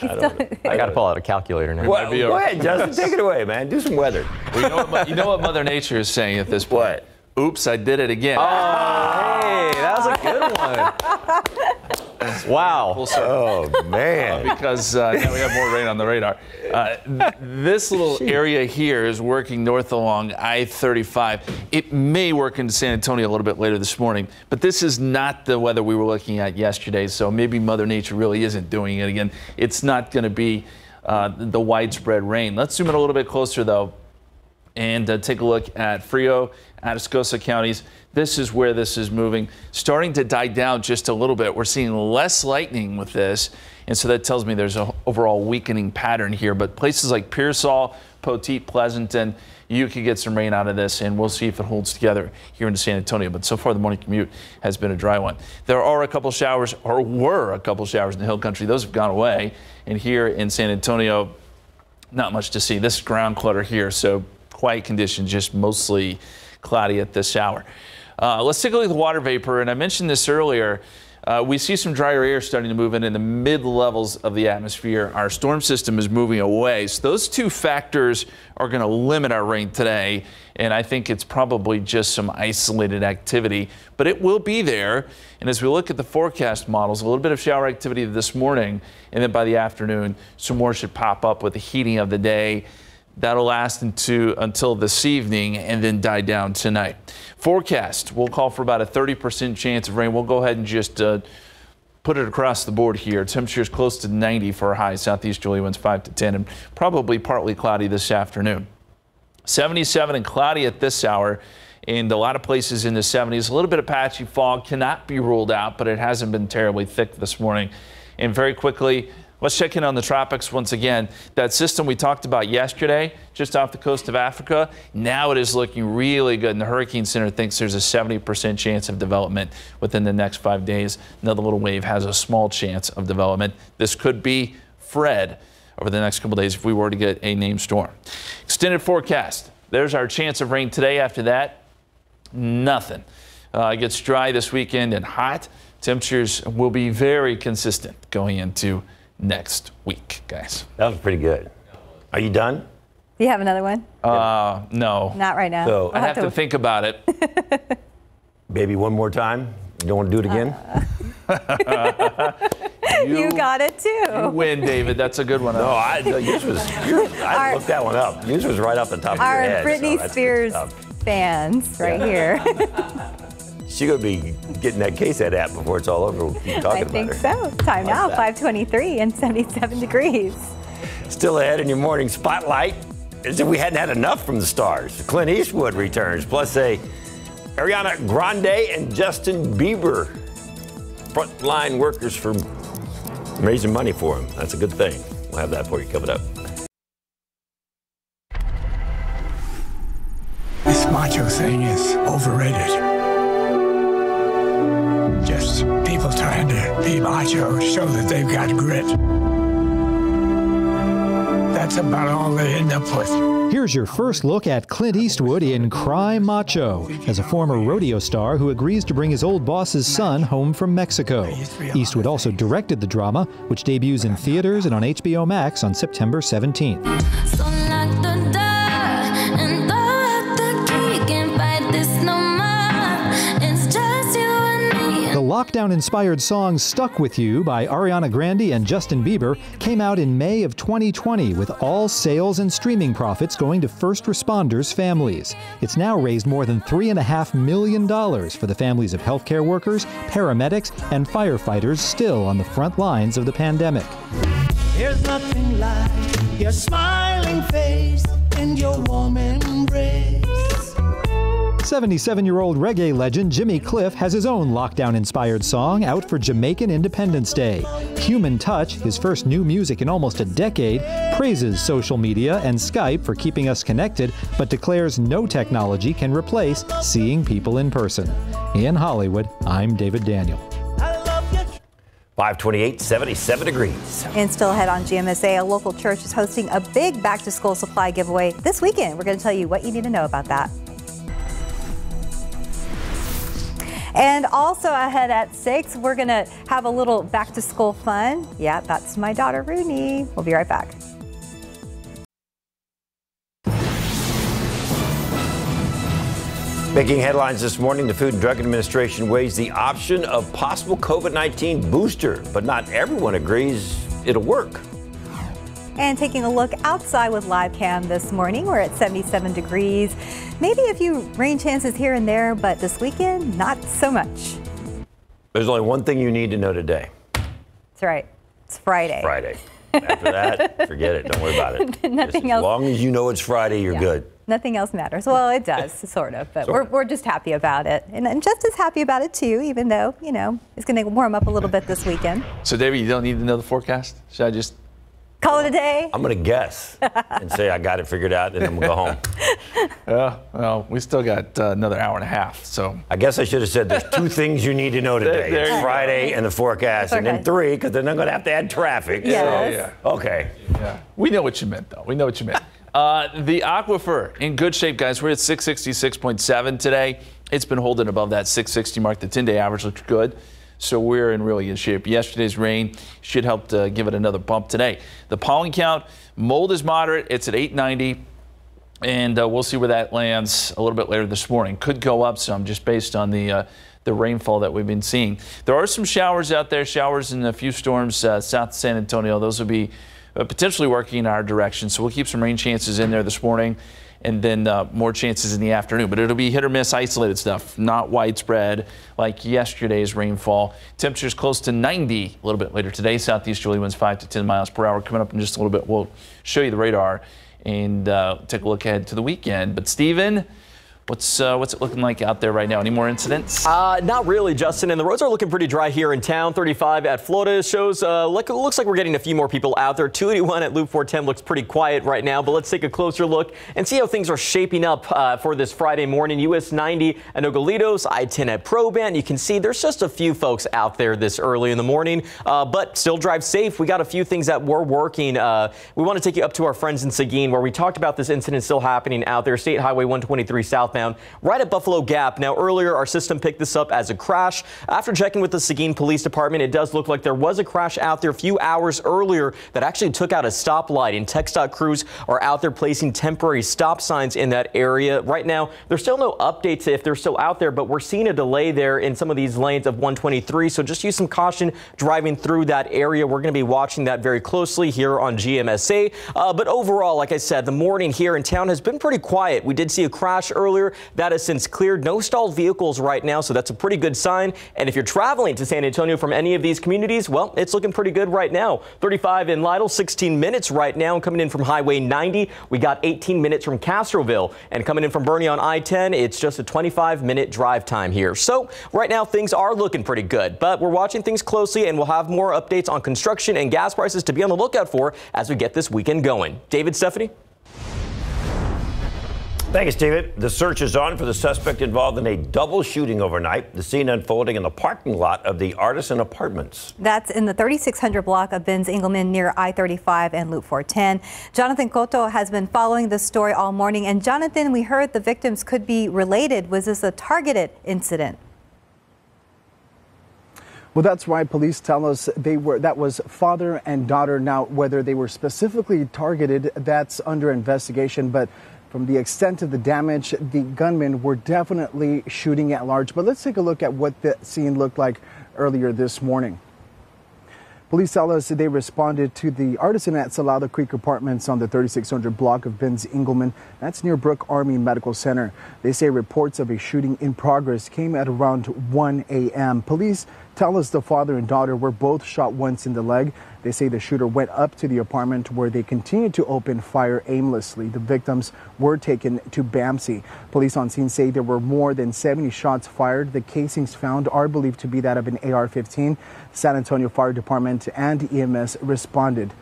I, I gotta pull out a calculator now. Well, go ahead, Justin. Take it away, man. Do some weather. Well, you, know what, you know what Mother Nature is saying at this point? What? Oops, I did it again. Oh, hey, that was a good one. (laughs) Wow. Oh, man. (laughs) because uh, now we have more rain on the radar. Uh, th- this little area here is working north along I 35. It may work into San Antonio a little bit later this morning, but this is not the weather we were looking at yesterday. So maybe Mother Nature really isn't doing it again. It's not going to be uh, the widespread rain. Let's zoom in a little bit closer, though, and uh, take a look at Frio, Atascosa counties. This is where this is moving, starting to die down just a little bit. We're seeing less lightning with this, and so that tells me there's an overall weakening pattern here. But places like Pearsall, Poteet, Pleasanton, you could get some rain out of this, and we'll see if it holds together here in San Antonio. But so far, the morning commute has been a dry one. There are a couple showers, or were a couple showers in the hill country. Those have gone away. And here in San Antonio, not much to see. This ground clutter here, so quiet conditions, just mostly cloudy at this hour. Uh, let's take a look at the water vapor, and I mentioned this earlier. Uh, we see some drier air starting to move in in the mid levels of the atmosphere. Our storm system is moving away. So those two factors are going to limit our rain today. And I think it's probably just some isolated activity, but it will be there. And as we look at the forecast models, a little bit of shower activity this morning, and then by the afternoon, some more should pop up with the heating of the day. That'll last into, until this evening and then die down tonight. Forecast, we'll call for about a 30% chance of rain. We'll go ahead and just uh, put it across the board here. Temperatures close to 90 for a high. Southeasterly winds 5 to 10 and probably partly cloudy this afternoon. 77 and cloudy at this hour and a lot of places in the 70s. A little bit of patchy fog cannot be ruled out, but it hasn't been terribly thick this morning. And very quickly, Let's check in on the tropics once again. That system we talked about yesterday, just off the coast of Africa, now it is looking really good. And the Hurricane Center thinks there's a 70% chance of development within the next five days. Another little wave has a small chance of development. This could be Fred over the next couple days if we were to get a named storm. Extended forecast. There's our chance of rain today. After that, nothing. Uh, it gets dry this weekend and hot. Temperatures will be very consistent going into next week, guys. That was pretty good. Are you done? Do you have another one? Uh, no. Not right now. So- I have to think about it. (laughs) Baby, one more time. You don't want to do it again? (laughs) You, got it You too. win, David. That's a good one. No, I, no, yours was, yours, I Our- looked that one up. Yours was right off the top of your Our head. so Britney that's good Spears fans right here. (laughs) She's going to be getting that KSAT app before it's all over. We'll keep talking I about think her. so. Time now, 523 and 77 degrees. Still ahead in your morning spotlight, as if we hadn't had enough from the stars. Clint Eastwood returns, plus a Ariana Grande and Justin Bieber frontline workers for raising money for him. That's a good thing. We'll have that for you coming up. This macho thing is overrated. Just people trying to be macho, show that they've got grit. That's about all they end up with. Here's your first look at Clint Eastwood in Cry Macho as a former rodeo star who agrees to bring his old boss's son home from Mexico. Eastwood also directed the drama, which debuts in theaters and on HBO Max on September 17th. Lockdown inspired song Stuck With You by Ariana Grande and Justin Bieber came out in May of 2020 with all sales and streaming profits going to first responders' families. It's now raised more than $3.5 million for the families of healthcare workers, paramedics, and firefighters still on the front lines of the pandemic. There's nothing like your smiling face and your warm embrace. 77 year old reggae legend Jimmy Cliff has his own lockdown inspired song out for Jamaican Independence Day. Human Touch, his first new music in almost a decade, praises social media and Skype for keeping us connected, but declares no technology can replace seeing people in person. In Hollywood, I'm David Daniel. 528, 77 degrees. And still ahead on GMSA, a local church is hosting a big back to school supply giveaway this weekend. We're going to tell you what you need to know about that. And also ahead at 6, we're going to have a little back to school fun. Yeah, that's my daughter Rooney. We'll be right back. Making headlines this morning, the Food and Drug Administration weighs the option of possible COVID 19 booster, but not everyone agrees it'll work. And taking a look outside with live cam this morning, we're at 77 degrees. Maybe a few rain chances here and there, but this weekend, not so much. There's only one thing you need to know today. That's right. It's Friday. Friday. After that, (laughs) forget it. Don't worry about it. (laughs) Nothing Just else. As long as you know it's Friday, you're Yeah. good. Nothing else matters. Well, it does, (laughs) sort of, but Sort we're, of. we're just happy about it. And I'm just as happy about it, too, even though, you know, it's going to warm up a little bit this weekend. So, David, you don't need to know the forecast? Should I just Call it a day. I'm going to guess and say I got it figured out, and then we'll go home. (laughs) Yeah, well, we still got uh, another hour and a half, so. I guess I should have said there's two things you need to know today. There you it's go. Friday and the forecast, and then Okay. three, because they're not going to have to add traffic. so- Yeah. Okay. Yeah. We know what you meant, though. We know what you meant. Uh, the aquifer in good shape, guys. We're at 666.7 today. It's been holding above that 660 mark. The 10 day average looks good. So we're in really good shape. Yesterday's rain should help to give it another bump today. The pollen count, mold is moderate. It's at 890. And uh, we'll see where that lands a little bit later this morning. Could go up some just based on the uh, the rainfall that we've been seeing. There are some showers out there, showers and a few storms uh, south of San Antonio. Those will be uh, potentially working in our direction. So we'll keep some rain chances in there this morning and then uh, more chances in the afternoon. But it'll be hit or miss isolated stuff, not widespread like yesterday's rainfall. Temperatures close to 90 a little bit later today. Southeasterly winds 5 to 10 miles per hour. Coming up in just a little bit, we'll show you the radar and uh, take a look ahead to the weekend. But Steven, what's uh, what's it looking like out there right now? Any more incidents? Uh, not really, Justin. And the roads are looking pretty dry here in town. 35 at Florida shows uh, look, looks like we're getting a few more people out there. 281 at Loop 410 looks pretty quiet right now. But let's take a closer look and see how things are shaping up uh, for this Friday morning. US 90 at Nogalitos, I-10 at Probandt. You can see there's just a few folks out there this early in the morning, uh, but still drive safe. We got a few things that were working. Uh, we want to take you up to our friends in Seguin, where we talked about this incident still happening out there. State Highway 123 southbound, right at Buffalo Gap. Now, earlier, our system picked this up as a crash. After checking with the Seguin Police Department, it does look like there was a crash out there a few hours earlier that actually took out a stoplight. And TxDOT crews are out there placing temporary stop signs in that area. Right now, there's still no updates if they're still out there, but we're seeing a delay there in some of these lanes of 123. So just use some caution driving through that area. We're going to be watching that very closely here on GMSA. Uh, but overall, like I said, the morning here in town has been pretty quiet. We did see a crash earlier. That has since cleared. No stalled vehicles right now, so that's a pretty good sign. And if you're traveling to San Antonio from any of these communities, well, it's looking pretty good right now. 35 in Lytle, 16 minutes right now. Coming in from Highway 90, we got 18 minutes from Castroville. And coming in from Boerne on I-10, it's just a 25 minute drive time here. So right now things are looking pretty good, but we're watching things closely and we'll have more updates on construction and gas prices to be on the lookout for as we get this weekend going. David, Stephanie? Thanks, David. The search is on for the suspect involved in a double shooting overnight. The scene unfolding in the parking lot of the Artisan Apartments. That's in the 3600 block of Binz-Engleman near I-35 and Loop 410. Jonathan Cotto has been following this story all morning. And Jonathan, we heard the victims could be related. Was this a targeted incident? Well, that's why Police tell us they were that was father and daughter. Now, whether they were specifically targeted, that's under investigation. But from the extent of the damage, the gunmen were definitely shooting at large. But let's take a look at what the scene looked like earlier this morning. Police tell us they responded to the artisan at Salado Creek Apartments on the 3600 block of Binz-Engleman. That's near Brooke Army Medical Center. They say reports of a shooting in progress came at around 1 a.m. Police tell us the father and daughter were both shot once in the leg. They say the shooter went up to the apartment where they continued to open fire aimlessly. The victims were taken to BAMC. Police on scene say there were more than 70 shots fired. The casings found are believed to be that of an AR 15. San Antonio Fire Department and EMS responded.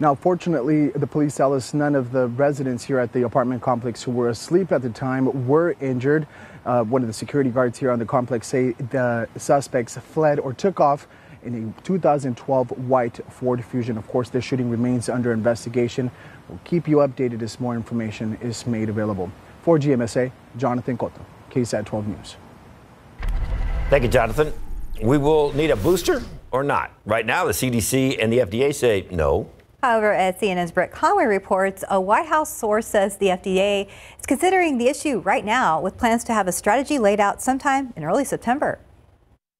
Now, fortunately, the police tell us none of the residents here at the apartment complex who were asleep at the time were injured. Uh, one of the security guards here on the complex say the suspects fled or took off in a 2012 white Ford Fusion. Of course, this shooting remains under investigation. We'll keep you updated as more information is made available. For GMSA, Jonathan Cotto, KSAT 12 News. Thank you, Jonathan. We will need a booster or not. Right now, the CDC and the FDA say no. However, as CNN's Brett Conway reports, a White House source says the FDA is considering the issue right now with plans to have a strategy laid out sometime in early September.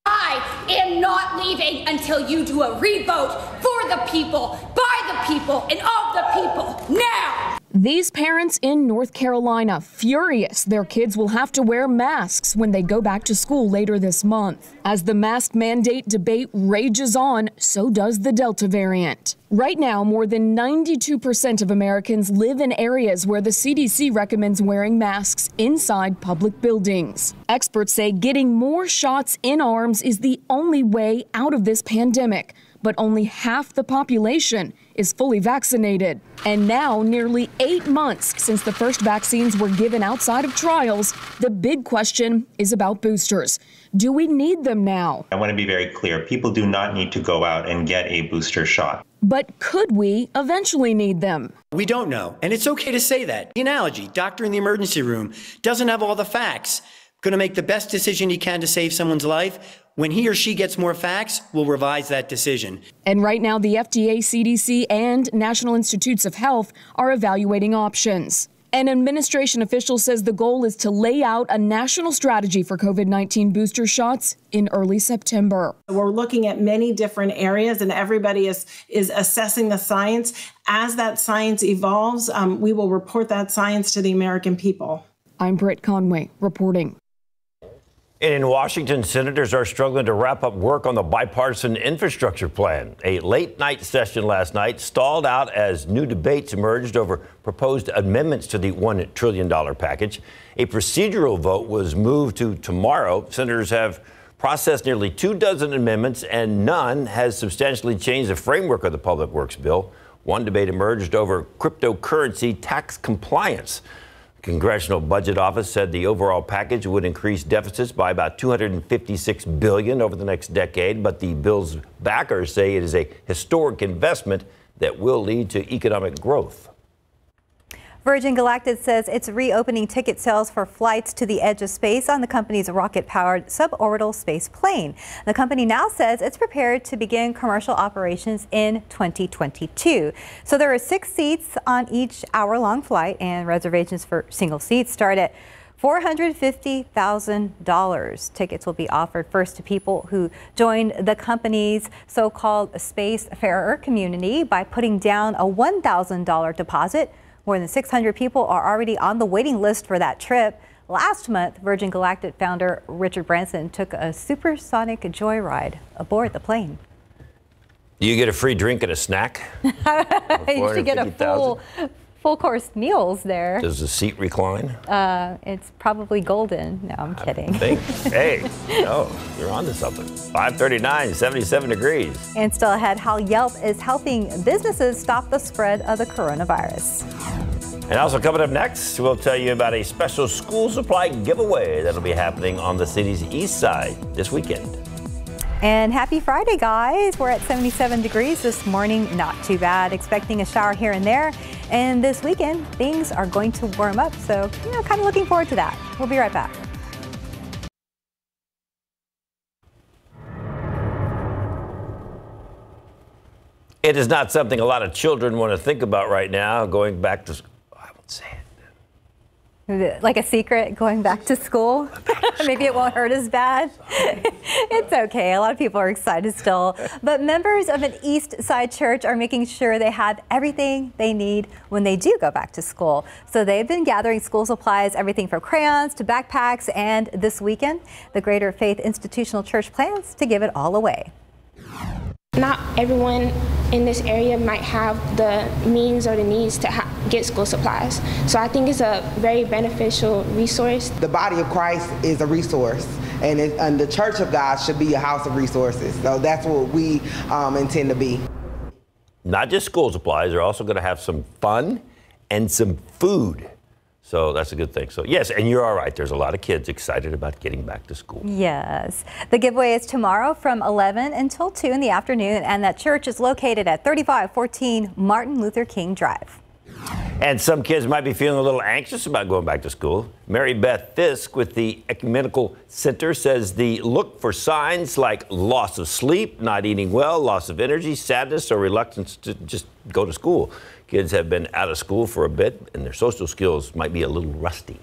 I am not leaving until you do a revote for the people, by the people, and of the people now. These parents in North Carolina furious their kids will have to wear masks when they go back to school later this month. As the mask mandate debate rages on, so does the Delta variant. Right now, more than 92% of Americans live in areas where the CDC recommends wearing masks inside public buildings. Experts say getting more shots in arms is the only way out of this pandemic but only half the population is fully vaccinated. And now, nearly eight months since the first vaccines were given outside of trials, the big question is about boosters. Do we need them now? I want to be very clear people do not need to go out and get a booster shot. But could we eventually need them? We don't know. And it's okay to say that. The analogy doctor in the emergency room doesn't have all the facts. Going to make the best decision he can to save someone's life when he or she gets more facts, we'll revise that decision. And right now, the FDA, CDC, and National Institutes of Health are evaluating options. An administration official says the goal is to lay out a national strategy for COVID 19 booster shots in early September. We're looking at many different areas, and everybody is, is assessing the science. As that science evolves, um, we will report that science to the American people. I'm Britt Conway reporting. In Washington, senators are struggling to wrap up work on the bipartisan infrastructure plan. A late night session last night stalled out as new debates emerged over proposed amendments to the $1 trillion package. A procedural vote was moved to tomorrow. Senators have processed nearly two dozen amendments, and none has substantially changed the framework of the Public Works bill. One debate emerged over cryptocurrency tax compliance. Congressional Budget Office said the overall package would increase deficits by about 256 billion over the next decade, but the bill's backers say it is a historic investment that will lead to economic growth. Virgin Galactic says it's reopening ticket sales for flights to the edge of space on the company's rocket-powered suborbital space plane. The company now says it's prepared to begin commercial operations in 2022. So there are six seats on each hour-long flight, and reservations for single seats start at $450,000. Tickets will be offered first to people who join the company's so-called space farer community by putting down a $1,000 deposit. More than 600 people are already on the waiting list for that trip. Last month, Virgin Galactic founder Richard Branson took a supersonic joyride aboard the plane. You get a free drink and a snack. (laughs) you should get a full, full course meals there. Does the seat recline? Uh, it's probably golden. No, I'm kidding. Think, (laughs) hey, no, you're on to something. 539, 77 degrees. And still ahead, how Yelp is helping businesses stop the spread of the coronavirus. And also coming up next, we'll tell you about a special school supply giveaway that'll be happening on the city's east side this weekend. And happy Friday, guys. We're at 77 degrees this morning. Not too bad. Expecting a shower here and there. And this weekend, things are going to warm up. So, you know, kind of looking forward to that. We'll be right back. It is not something a lot of children want to think about right now, going back to I won't say it. Like a secret going back to school? (laughs) Maybe it won't hurt as bad. (laughs) it's okay. A lot of people are excited still. But members of an East Side church are making sure they have everything they need when they do go back to school. So they've been gathering school supplies, everything from crayons to backpacks. And this weekend, the Greater Faith Institutional Church plans to give it all away. Not everyone in this area might have the means or the needs to ha- get school supplies. So I think it's a very beneficial resource. The body of Christ is a resource, and, it, and the church of God should be a house of resources. So that's what we um, intend to be. Not just school supplies, they're also going to have some fun and some food. So that's a good thing. So, yes, and you're all right. There's a lot of kids excited about getting back to school. Yes. The giveaway is tomorrow from 11 until 2 in the afternoon, and that church is located at 3514 Martin Luther King Drive. And some kids might be feeling a little anxious about going back to school. Mary Beth Fisk with the Ecumenical Center says the look for signs like loss of sleep, not eating well, loss of energy, sadness, or reluctance to just go to school. Kids have been out of school for a bit and their social skills might be a little rusty.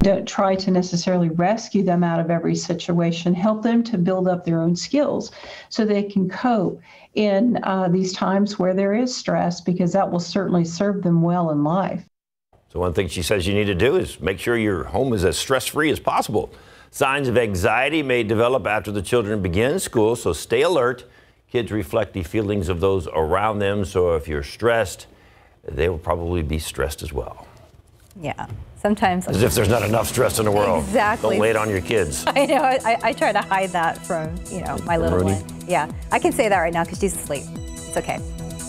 Don't try to necessarily rescue them out of every situation. Help them to build up their own skills so they can cope in uh, these times where there is stress, because that will certainly serve them well in life. So, one thing she says you need to do is make sure your home is as stress free as possible. Signs of anxiety may develop after the children begin school, so stay alert Kids reflect the feelings of those around them, so if you're stressed, they will probably be stressed as well. Yeah, sometimes. As if there's not enough stress in the world. Exactly. Don't lay it on your kids. (laughs) I know. I, I try to hide that from, you know, my little Rooney. one. Yeah, I can say that right now because she's asleep. It's okay.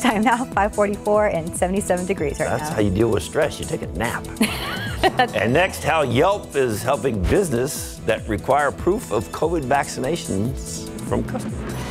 Time now, 544 and 77 degrees right That's now. That's how you deal with stress. You take a nap. (laughs) and next, how Yelp is helping business that require proof of COVID vaccinations from customers.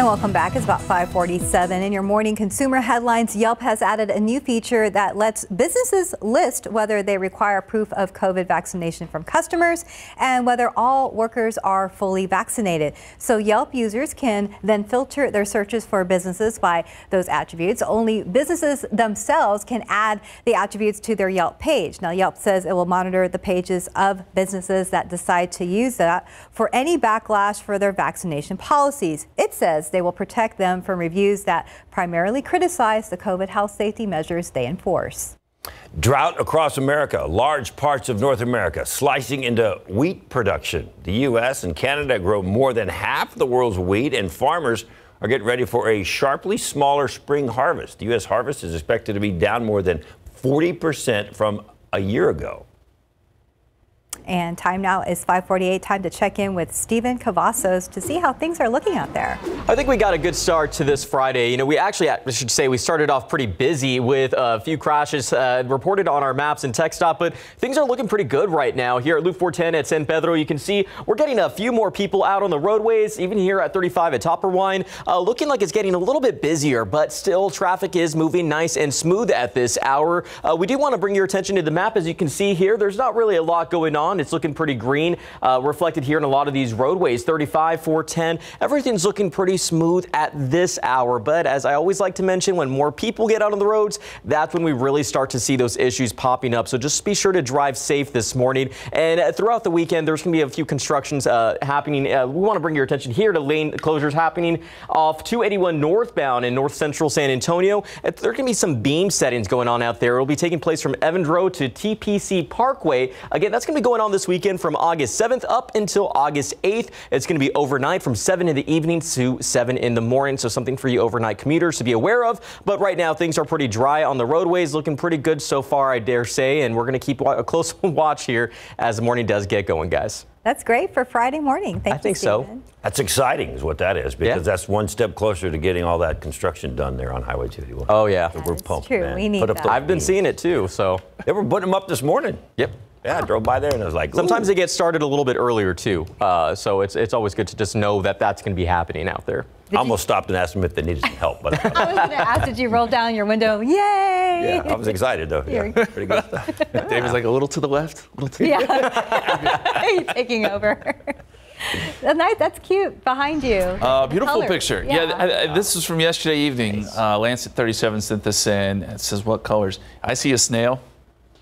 And welcome back. It's about 547. In your morning consumer headlines, Yelp has added a new feature that lets businesses list whether they require proof of COVID vaccination from customers and whether all workers are fully vaccinated. So Yelp users can then filter their searches for businesses by those attributes. Only businesses themselves can add the attributes to their Yelp page. Now, Yelp says it will monitor the pages of businesses that decide to use that for any backlash for their vaccination policies. It says they will protect them from reviews that primarily criticize the COVID health safety measures they enforce. Drought across America, large parts of North America slicing into wheat production. The U.S. and Canada grow more than half the world's wheat, and farmers are getting ready for a sharply smaller spring harvest. The U.S. harvest is expected to be down more than 40% from a year ago. And time now is 548. Time to check in with Stephen Cavazos to see how things are looking out there. I think we got a good start to this Friday. You know, we actually, I should say, we started off pretty busy with a few crashes uh, reported on our maps and TxDOT, but things are looking pretty good right now. Here at Loop 410 at San Pedro, you can see we're getting a few more people out on the roadways, even here at 35 at Topperwein. Uh, looking like it's getting a little bit busier, but still traffic is moving nice and smooth at this hour. Uh, we do want to bring your attention to the map. As you can see here, there's not really a lot going on. It's looking pretty green, uh, reflected here in a lot of these roadways. 35, 410, everything's looking pretty smooth at this hour. But as I always like to mention, when more people get out on the roads, that's when we really start to see those issues popping up. So just be sure to drive safe this morning. And throughout the weekend, there's going to be a few constructions uh, happening. Uh, we want to bring your attention here to lane closures happening off 281 northbound in north central San Antonio. There to be some beam settings going on out there. It'll be taking place from Evans Road to TPC Parkway. Again, that's going to be going going on this weekend from August 7th up until August 8th. It's going to be overnight from 7 in the evening to 7 in the morning. So something for you overnight commuters to be aware of. But right now things are pretty dry on the roadways, looking pretty good so far, I dare say. And we're going to keep a close (laughs) watch here as the morning does get going, guys. That's great for Friday morning. Thank you. I think so. That's exciting, is what that is, because Yeah. that's one step closer to getting all that construction done there on Highway 281. Oh, yeah. So we're pumped, true. man. We need Put up that. I've been seeing it too, so. They were putting them up this morning. Yep. Yeah, I drove by there and I was like, Sometimes they get started a little bit earlier too, uh, so it's it's always good to just know that that's going to be happening out there. I almost stopped and asked them if they needed some help, but (laughs) I was going to ask, did you roll down your window? Yay! yeah, I was excited though. Yeah, pretty good stuff. (laughs) David's like a little to the left, a little to the Yeah. (laughs) He's taking over. That's nice. That's cute behind you. Uh, beautiful picture. Yeah, I, I, this is from yesterday evening. Uh, Lancet 37 sent this in. It says what colors? I see a snail,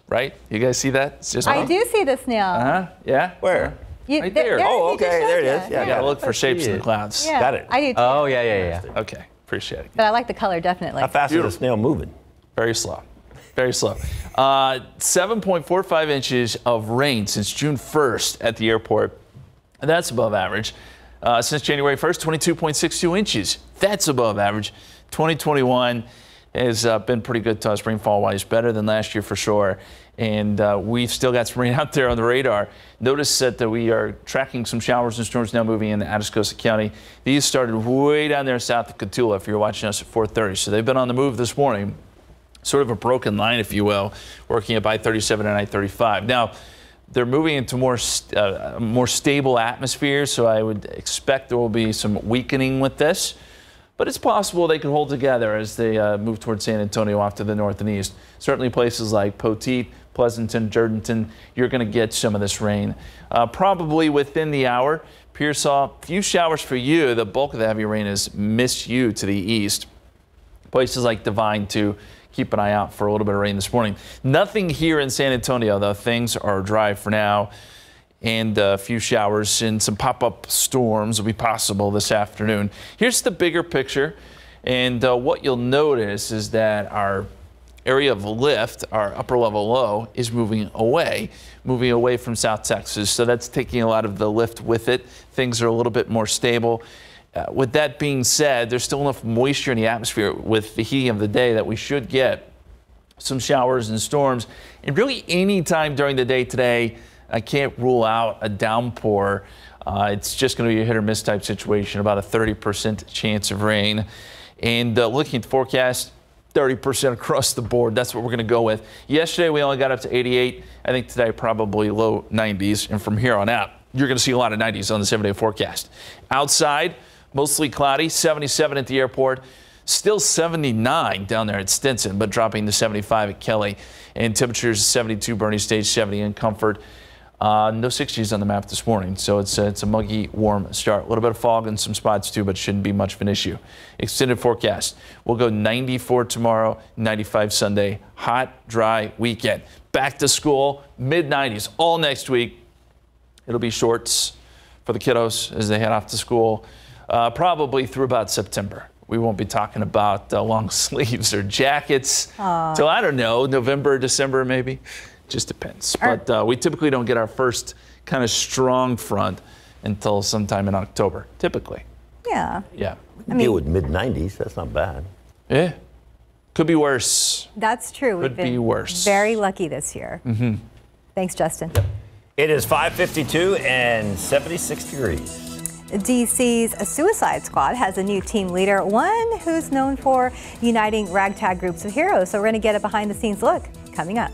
right? You guys see that? It's just I do see the snail. Uh huh. Yeah. Where? You- right there- there. there Oh, okay, showed there it is. ya. is. Yeah, You gotta look for shapes in the clouds. Yeah, Got it. I do too. Oh yeah, yeah, yeah. Okay. Appreciate it. But I like the color definitely. How fast is the snail moving? Very slow. Very slow. Uh, 7.45 inches of rain since June 1st at the airport. That's above average. Uh, since January 1st, 22.62 inches. That's above average. 2021 has uh, been pretty good to us rainfall wise, better than last year for sure. And uh, we've still got some rain (laughs) out there on the radar. Notice that, that we are tracking some showers and storms now moving into Atascosa County. These started way down there south of Cotulla if you're watching us at 4:30. So they've been on the move this morning sort of a broken line, if you will, working at I-37 and I-35. Now, they're moving into more uh, more stable atmosphere, so I would expect there will be some weakening with this. But it's possible they can hold together as they uh, move towards San Antonio off to the north and east. Certainly places like Poteet, Pleasanton, Jourdanton, you're going to get some of this rain. Uh, probably within the hour. Pearsall, few showers for you. The bulk of the heavy rain has missed you to the east places like Devine to keep an eye out for a little bit of rain this morning. Nothing here in San Antonio, though. Things are dry for now. And a few showers and some pop up storms will be possible this afternoon. Here's the bigger picture. And uh, what you'll notice is that our area of lift, our upper level low, is moving away, moving away from South Texas. So that's taking a lot of the lift with it. Things are a little bit more stable. Uh, with that being said, there's still enough moisture in the atmosphere with the heating of the day that we should get some showers and storms. And really, any time during the day today, I can't rule out a downpour. Uh, it's just going to be a hit or miss type situation, about a 30% chance of rain. And uh, looking at the forecast, 30% across the board. That's what we're going to go with. Yesterday, we only got up to 88. I think today, probably low 90s. And from here on out, you're going to see a lot of 90s on the seven day forecast. Outside, mostly cloudy, 77 at the airport. Still 79 down there at Stinson, but dropping to 75 at Kelly. And temperatures 72 Boerne Stage, 70 in Comfort. Uh, no 60s on the map this morning, so it's a, it's a muggy, warm start. A little bit of fog in some spots too, but shouldn't be much of an issue. Extended forecast. We'll go 94 tomorrow, 95 Sunday. Hot, dry weekend. Back to school, mid 90s all next week. It'll be shorts for the kiddos as they head off to school, uh, probably through about September. We won't be talking about uh, long (laughs) sleeves or jackets till I don't know, November, December, maybe. Just depends. But uh, we typically don't get our first kind of strong front until sometime in October, typically. Yeah. Yeah. I mean- Deal with mid 90s. That's not bad. Yeah. Could be worse. That's true. We've Could been be worse. Very lucky this year. Mm-hmm. Thanks, Justin. It is 552 and 76 degrees. DC's Suicide Squad has a new team leader, one who's known for uniting ragtag groups of heroes. So we're going to get a behind the scenes look coming up.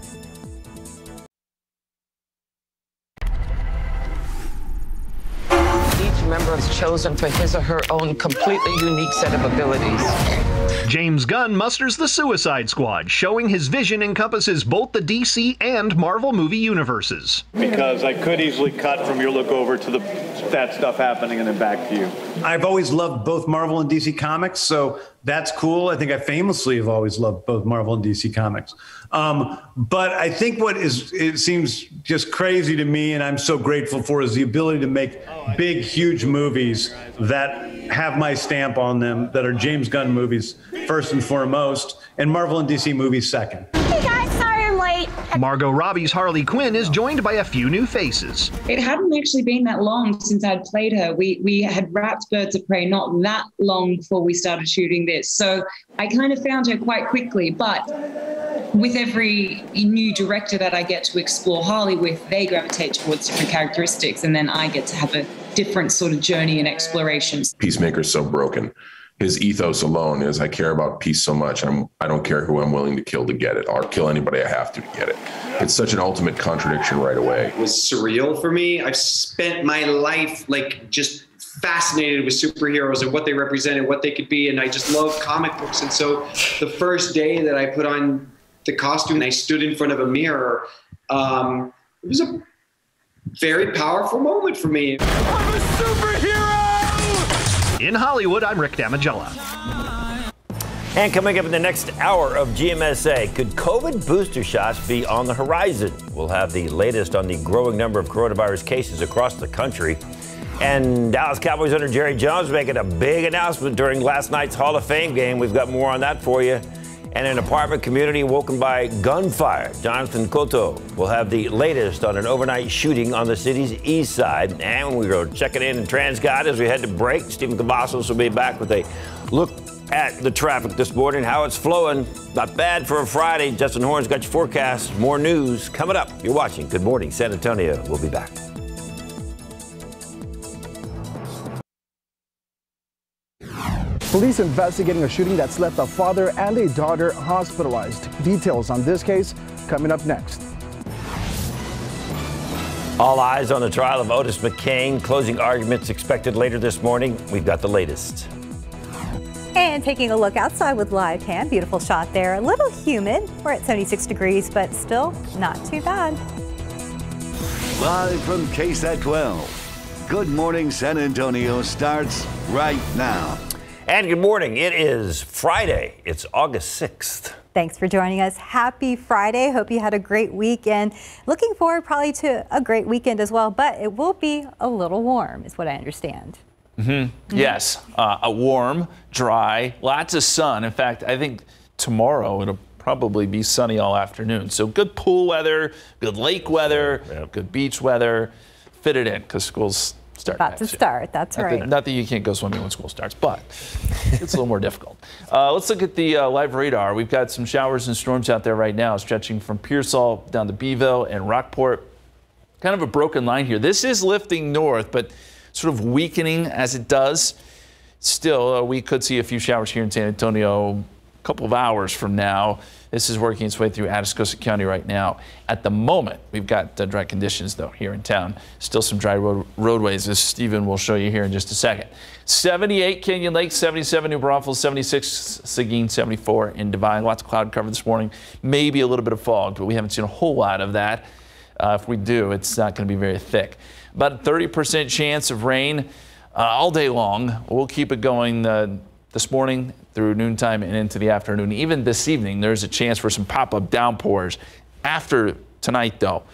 Member is chosen for his or her own completely unique set of abilities. James Gunn musters the Suicide Squad, showing his vision encompasses both the DC and Marvel movie universes. because I could easily cut from your look over to the that stuff happening and then back to you. I've always loved both Marvel and DC Comics, so that's cool. I think I famously have always loved both Marvel and DC Comics. Um, but I think what is it seems just crazy to me, and I'm so grateful for, is the ability to make big, huge movies that have my stamp on them, that are James Gunn movies first and foremost, and Marvel and DC movies second. Hey guys, sorry I'm late. Margot Robbie's Harley Quinn is joined by a few new faces. It hadn't actually been that long since I'd played her. We we had wrapped Birds of Prey not that long before we started shooting this. So I kind of found her quite quickly, but with every new director that I get to explore Harley with, they gravitate towards different characteristics, and then I get to have a different sort of journey and explorations. Peacemaker's so broken. His ethos alone is I care about peace so much. I'm I don't care who I'm willing to kill to get it. I'll kill anybody I have to to get it. It's such an ultimate contradiction right away. It was surreal for me. I've spent my life like just fascinated with superheroes and what they represented, what they could be, and I just love comic books. And so the first day that I put on the costume and I stood in front of a mirror, um, it was a very powerful moment for me. I'm a superhero! In Hollywood, I'm Rick Damigella. And coming up in the next hour of GMSA, could COVID booster shots be on the horizon? We'll have the latest on the growing number of coronavirus cases across the country. And Dallas Cowboys owner Jerry Jones making a big announcement during last night's Hall of Fame game. We've got more on that for you and an apartment community woken by gunfire. Jonathan Cotto will have the latest on an overnight shooting on the city's east side. And we go checking in in TransGuide as we head to break. Stephen Cavazos will be back with a look at the traffic this morning, how it's flowing. Not bad for a Friday. Justin Horn's got your forecast. More news coming up. You're watching Good Morning San Antonio. We'll be back. Police investigating a shooting that's left a father and a daughter hospitalized. Details on this case coming up next. All eyes on the trial of Otis McKane. Closing arguments expected later this morning. We've got the latest. And taking a look outside with live cam, beautiful shot there. A little humid. We're at 76 degrees, but still not too bad. Live from KSAT 12. Good morning, San Antonio starts right now. And good morning. It is Friday. It's August 6th. Thanks for joining us. Happy Friday. Hope you had a great weekend. Looking forward probably to a great weekend as well, but it will be a little warm, is what I understand. Mm-hmm. Mm-hmm. Yes, uh, a warm, dry, lots of sun. In fact, I think tomorrow it'll probably be sunny all afternoon. So good pool weather, good lake weather, yep. good beach weather. Fit it in because school's start. About to start, that's not right. That, not that you can't go swimming when school starts, but it's a little more difficult. Uh, let's look at the uh, live radar. We've got some showers and storms out there right now, stretching from Pearsall down to Beeville and Rockport. Kind of a broken line here. This is lifting north, but sort of weakening as it does. Still, uh, we could see a few showers here in San Antonio a couple of hours from now. This is working its way through Atascosa County right now. At the moment, we've got uh, dry conditions, though, here in town. Still some dry road roadways, as Stephen will show you here in just a second. 78 Canyon Lake, 77 New Braunfels, 76 Seguin, 74 in Devine. Lots of cloud cover this morning. Maybe a little bit of fog, but we haven't seen a whole lot of that. Uh, if we do, it's not going to be very thick. About a 30% chance of rain uh, all day long. We'll keep it going uh, this morning through noontime and into the afternoon. Even this evening, there's a chance for some pop up downpours. After tonight, though,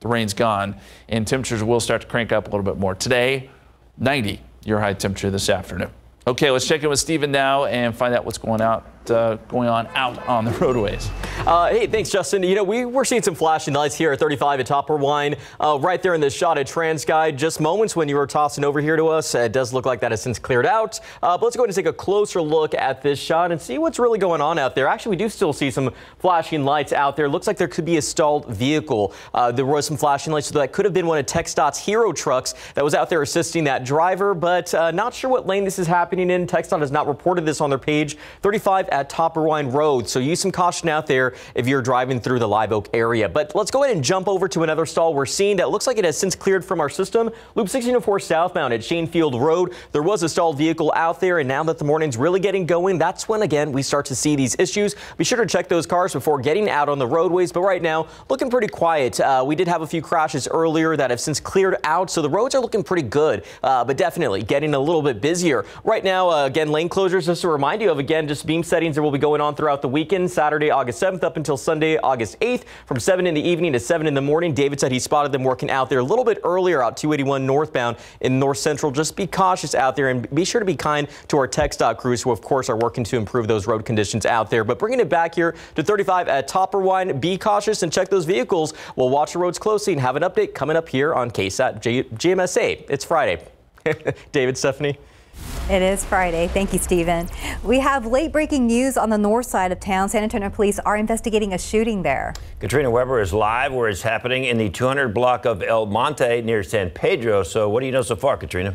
the rain's gone and temperatures will start to crank up a little bit more. Today, 90 your high temperature this afternoon. Okay, let's check in with Stephen now and find out what's going out uh, going on out on the (laughs) roadways. Uh, hey, thanks, Justin. You know, we were seeing some flashing lights here at 35 at Topperwein, uh, right there in this shot at TransGuide. Just moments when you were tossing over here to us. It does look like that has since cleared out. Uh, but let's go ahead and take a closer look at this shot and see what's really going on out there. Actually, we do still see some flashing lights out there. Looks like there could be a stalled vehicle. Uh, there was some flashing lights, so that could have been one of TxDOT's hero trucks that was out there assisting that driver, but uh, not sure what lane this is happening in. TxDOT has not reported this on their page. 35 at Topperwein Road, so use some caution out there if you're driving through the Live Oak area. But let's go ahead and jump over to another stall we're seeing that looks like it has since cleared from our system. Loop 1604 southbound at Shaenfield Road. There was a stalled vehicle out there, and now that the morning's really getting going, that's when, again, we start to see these issues. Be sure to check those cars before getting out on the roadways, but right now, looking pretty quiet. Uh, we did have a few crashes earlier that have since cleared out, so the roads are looking pretty good, uh, but definitely getting a little bit busier. Right now, uh, again, lane closures, just to remind you of, again, just Beam said settings that will be going on throughout the weekend. Saturday, August 7th up until Sunday, August 8th from 7 in the evening to 7 in the morning. David said he spotted them working out there a little bit earlier out 281 northbound in North Central. Just be cautious out there and be sure to be kind to our TxDOT crews who, of course, are working to improve those road conditions out there. But bringing it back here to 35 at Topperwein, be cautious and check those vehicles. We'll watch the roads closely and have an update coming up here on KSAT G GMSA. It's Friday. (laughs) David, Stephanie. It is Friday. Thank you, Stephen. We have late breaking news on the north side of town. San Antonio police are investigating a shooting there. Katrina Weber is live where it's happening in the 200 block of El Monte near San Pedro. So, what do you know so far, Katrina?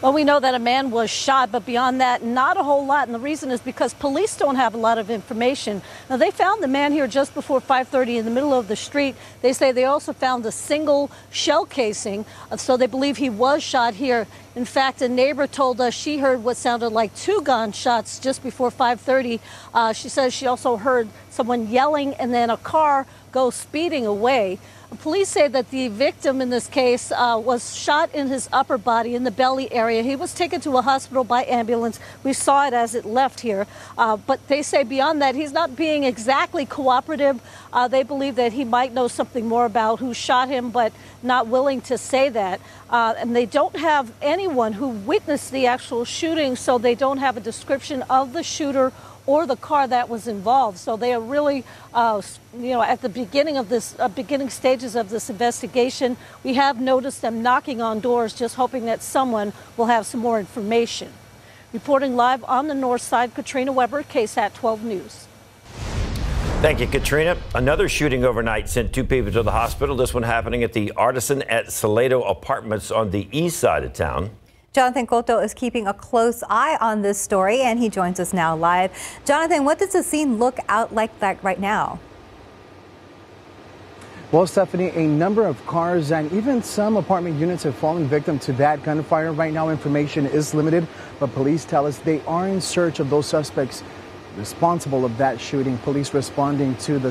Well, we know that a man was shot, but beyond that, not a whole lot. And the reason is because police don't have a lot of information. Now, they found the man here just before 5:30 in the middle of the street. They say they also found a single shell casing, uh, so they believe he was shot here. In fact, a neighbor told us she heard what sounded like two gunshots just before 5:30. Uh, she says she also heard someone yelling and then a car go speeding away. Police say that the victim in this case uh, was shot in his upper body in the belly area. He was taken to a hospital by ambulance. We saw it as it left here. Uh, but they say beyond that, he's not being exactly cooperative. Uh, they believe that he might know something more about who shot him, but not willing to say that. Uh, and they don't have anyone who witnessed the actual shooting, so they don't have a description of the shooter or the car that was involved. So they are really, uh, you know, at the beginning of this, uh, beginning stages of this investigation. We have noticed them knocking on doors, just hoping that someone will have some more information. Reporting live on the north side, Katrina Weber, KSAT 12 News. Thank you, Katrina. Another shooting overnight sent two people to the hospital. This one happening at the Artisan at Salado Apartments on the east side of town. Jonathan Cotto is keeping a close eye on this story, and he joins us now live. Jonathan, what does the scene look out like that right now? Well, Stephanie, a number of cars and even some apartment units have fallen victim to that gunfire. Right now, information is limited, but police tell us they are in search of those suspects responsible of that shooting. Police responding to the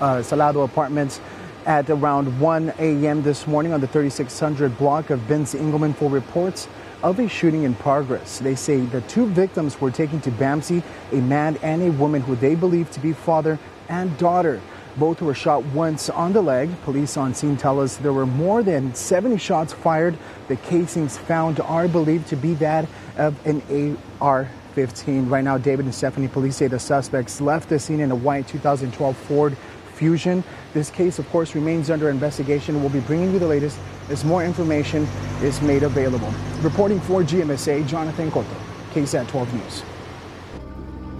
uh, Salado apartments at around 1 a.m. this morning on the 3600 block of Binz-Engleman for reports of a shooting in progress. They say the two victims were taken to BAMC, a man and a woman who they believe to be father and daughter. Both were shot once on the leg. Police on scene tell us there were more than 70 shots fired. The casings found are believed to be that of an AR 15. Right now, David and Stephanie police say the suspects left the scene in a white 2012 Ford Fusion. This case, of course, remains under investigation. We'll be bringing you the latest as more information is made available. Reporting for GMSA, Jonathan Cotto, KSAT 12 News.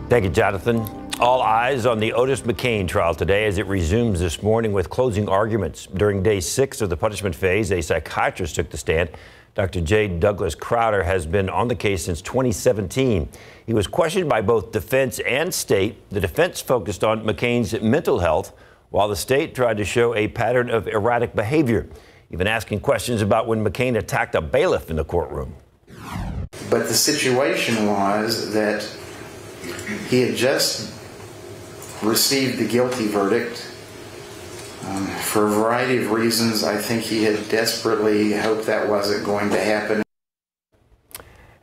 Thank you, Jonathan. All eyes on the Otis McKane trial today as it resumes this morning with closing arguments. During day six of the punishment phase, a psychiatrist took the stand. Dr. J. Douglas Crowder has been on the case since 2017. He was questioned by both defense and state. The defense focused on McKane's mental health, while the state tried to show a pattern of erratic behavior, even asking questions about when McKane attacked a bailiff in the courtroom. But the situation was that he had just received the guilty verdict. Um, for a variety of reasons, I think he had desperately hoped that wasn't going to happen.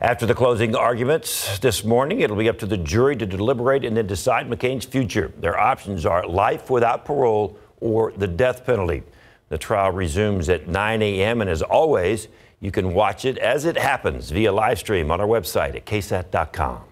After the closing arguments this morning, it'll be up to the jury to deliberate and then decide McKane's future. Their options are life without parole or the death penalty. The trial resumes at 9 a.m. and as always, you can watch it as it happens via live stream on our website at ksat.com.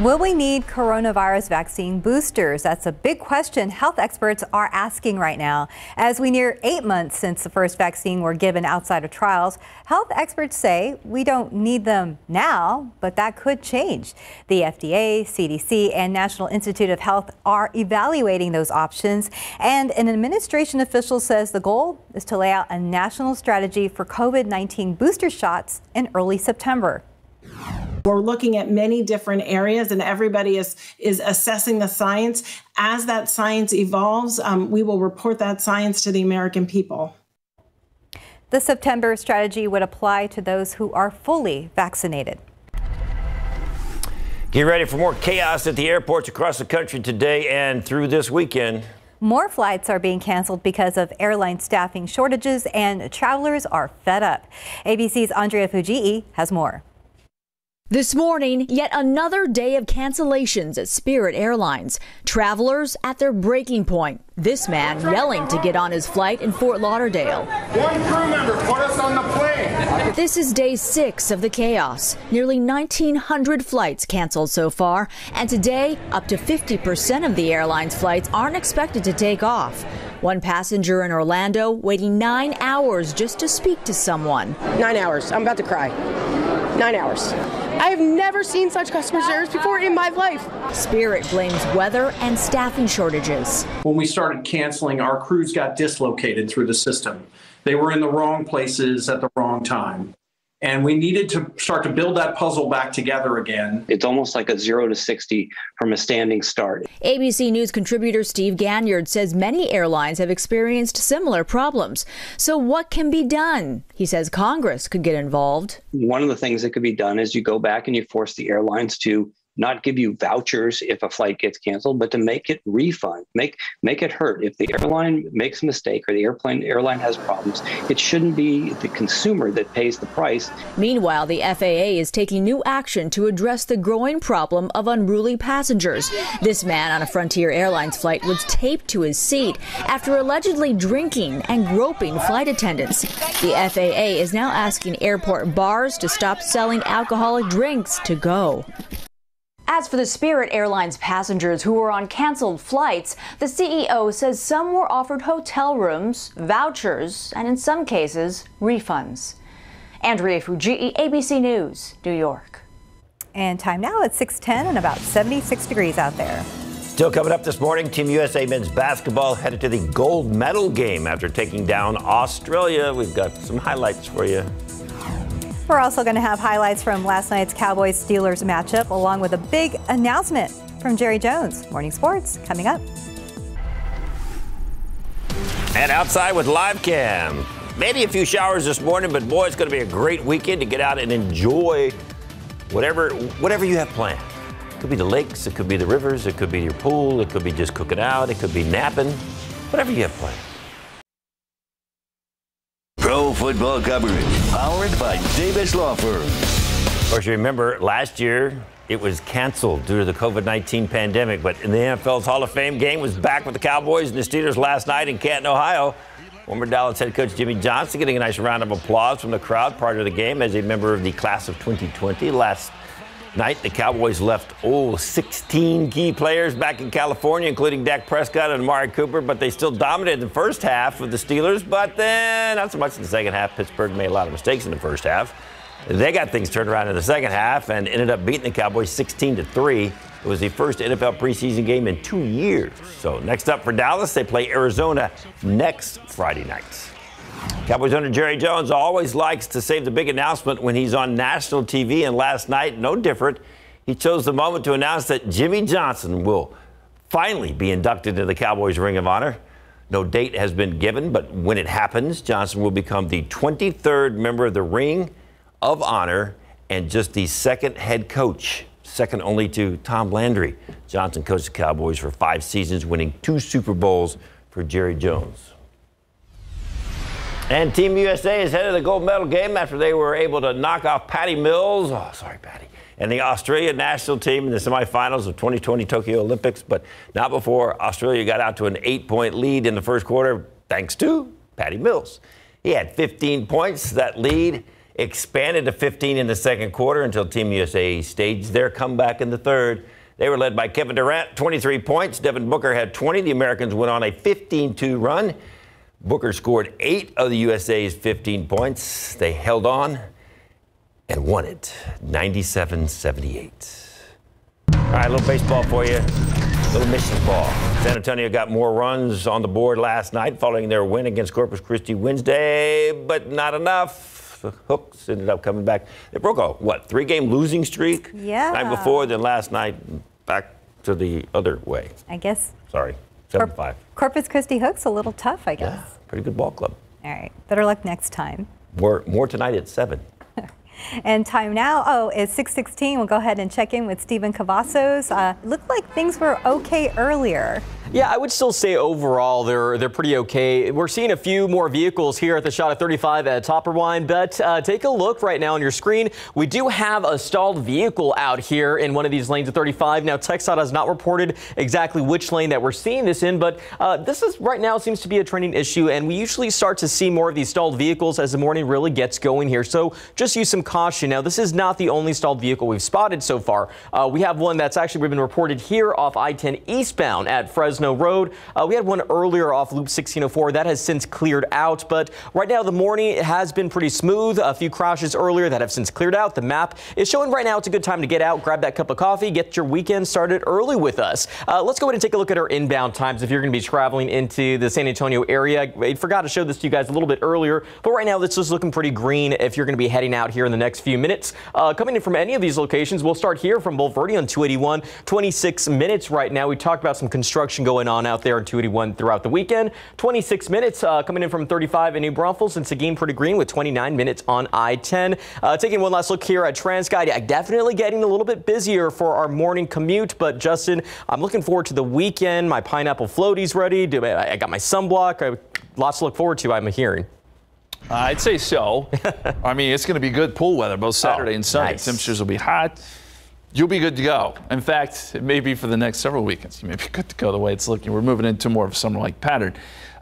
Will we need coronavirus vaccine boosters? That's a big question health experts are asking right now. As we near eight months since the first vaccine were given outside of trials, health experts say we don't need them now, but that could change. The FDA, CDC, and National Institute of Health are evaluating those options, and an administration official says the goal is to lay out a national strategy for COVID 19 booster shots in early September. We're looking at many different areas, and everybody is is assessing the science. As that science evolves, um, we will report that science to the American people. The September strategy would apply to those who are fully vaccinated. Get ready for more chaos at the airports across the country today and through this weekend. More flights are being canceled because of airline staffing shortages, and travelers are fed up. ABC's Andrea Fujii has more. This morning, yet another day of cancellations at Spirit Airlines. Travelers at their breaking point. This man yelling to get on his flight in Fort Lauderdale. One crew member put us on the plane. This is day six of the chaos. Nearly 1,900 flights canceled so far, and today, up to 50% of the airline's flights aren't expected to take off. One passenger in Orlando waiting nine hours just to speak to someone. Nine hours. I'm about to cry. Nine hours. I have never seen such customer service before in my life. Spirit blames weather and staffing shortages. When we started canceling, our crews got dislocated through the system. They were in the wrong places at the wrong time. And we needed to start to build that puzzle back together again. It's almost like a zero to 60 from a standing start. ABC News contributor Steve Ganyard says many airlines have experienced similar problems. So, what can be done? He says Congress could get involved. One of the things that could be done is you go back and you force the airlines to not give you vouchers if a flight gets canceled, but to make it refund, make make it hurt. If the airline makes a mistake or the airplane airline has problems, it shouldn't be the consumer that pays the price. Meanwhile, the FAA is taking new action to address the growing problem of unruly passengers. This man on a Frontier Airlines flight was taped to his seat after allegedly drinking and groping flight attendants. The FAA is now asking airport bars to stop selling alcoholic drinks to go. As for the Spirit Airlines passengers who were on canceled flights, the CEO says some were offered hotel rooms, vouchers, and in some cases, refunds. Andrea Fujii, ABC News, New York. And time now at 6:10 and about 76 degrees out there. Still coming up this morning, Team USA men's basketball headed to the gold medal game after taking down Australia. We've got some highlights for you. We're also going to have highlights from last night's Cowboys Steelers matchup, along with a big announcement from Jerry Jones. Morning Sports coming up. And outside with live cam. Maybe a few showers this morning, but boy, it's going to be a great weekend to get out and enjoy whatever whatever you have planned. It could be the lakes, it could be the rivers, it could be your pool, it could be just cooking out, it could be napping, whatever you have planned. Football coverage powered by Davis Law Firm. Of course, you remember last year it was canceled due to the COVID 19 pandemic, but in the NFL's Hall of Fame game was back with the Cowboys and the Steelers last night in Canton, Ohio. Former Dallas head coach Jimmy Johnson getting a nice round of applause from the crowd part of the game as a member of the class of 2020. Last night, the Cowboys left, oh, 16 key players back in California, including Dak Prescott and Amari Cooper, but they still dominated the first half of the Steelers, but then not so much in the second half. Pittsburgh made a lot of mistakes in the first half. They got things turned around in the second half and ended up beating the Cowboys 16 to 3. It was the first NFL preseason game in two years. So next up for Dallas, they play Arizona next Friday night. Cowboys owner Jerry Jones always likes to save the big announcement when he's on national TV, and last night, no different. He chose the moment to announce that Jimmy Johnson will finally be inducted into the Cowboys Ring of Honor. No date has been given, but when it happens, Johnson will become the 23rd member of the Ring of Honor and just the second head coach, second only to Tom Landry. Johnson coached the Cowboys for five seasons, winning two Super Bowls for Jerry Jones. And Team USA is headed to the gold medal game after they were able to knock off Patty Mills. Oh, sorry, Patty. And the Australia national team in the semifinals of 2020 Tokyo Olympics, but not before Australia got out to an eight point lead in the first quarter, thanks to Patty Mills. He had 15 points. That lead expanded to 15 in the second quarter until Team USA staged their comeback in the third. They were led by Kevin Durant, 23 points. Devin Booker had 20. The Americans went on a 15 2 run. Booker scored eight of the USA's 15 points. They held on and won it 97 78. All right, a little baseball for you. A little Missions ball. San Antonio got more runs on the board last night following their win against Corpus Christi Wednesday, but not enough. The Hooks ended up coming back. They broke a, what, three game losing streak? Yeah. Night before, then last night back to the other way. I guess Sorry, 7 5. Corpus Christi Hooks a little tough, I guess. Yeah, Pretty good ball club. All right. Better luck next time. More, more tonight at 7. (laughs) And time now, oh, it's 616. We'll go ahead and check in with Stephen Cavazos. Uh, looked like things were okay earlier. Yeah, I would still say overall they're they're pretty okay. We're seeing a few more vehicles here at the shot at 35 at Topperwein, but uh, take a look right now on your screen. We do have a stalled vehicle out here in one of these lanes at 35. Now, TxDOT has not reported exactly which lane that we're seeing this in, but uh, this is right now seems to be a trending issue, and we usually start to see more of these stalled vehicles as the morning really gets going here. So just use some caution. Now, this is not the only stalled vehicle we've spotted so far. Uh, we have one that's actually been reported here off I-10 eastbound at Fresno Road. Uh, we had one earlier off Loop 1604 that has since cleared out, but right now the morning has been pretty smooth. A few crashes earlier that have since cleared out. The map is showing right now it's a good time to get out, grab that cup of coffee, get your weekend started early with us. Uh, let's go ahead and take a look at our inbound times if you're going to be traveling into the San Antonio area. I forgot to show this to you guys a little bit earlier, but right now this is looking pretty green if you're going to be heading out here in the next few minutes. Uh, coming in from any of these locations, we'll start here from Bulverde on 281, 26 minutes right now. We talked about some construction going on out there in 281 throughout the weekend. 26 minutes uh, coming in from 35 in New Braunfels and Seguin pretty green with 29 minutes on I-10. Uh, taking one last look here at TransGuide. Yeah, definitely getting a little bit busier for our morning commute, but Justin, I'm looking forward to the weekend. My pineapple floaties ready. I got my sunblock. I, lots to look forward to, I'm hearing. I'd say so. (laughs) I mean, it's going to be good pool weather both Saturday oh, and Sunday. Nice. Temperatures will be hot. You'll be good to go. In fact, it may be for the next several weekends. You may be (laughs) good to go the way it's looking. We're moving into more of a summer-like pattern.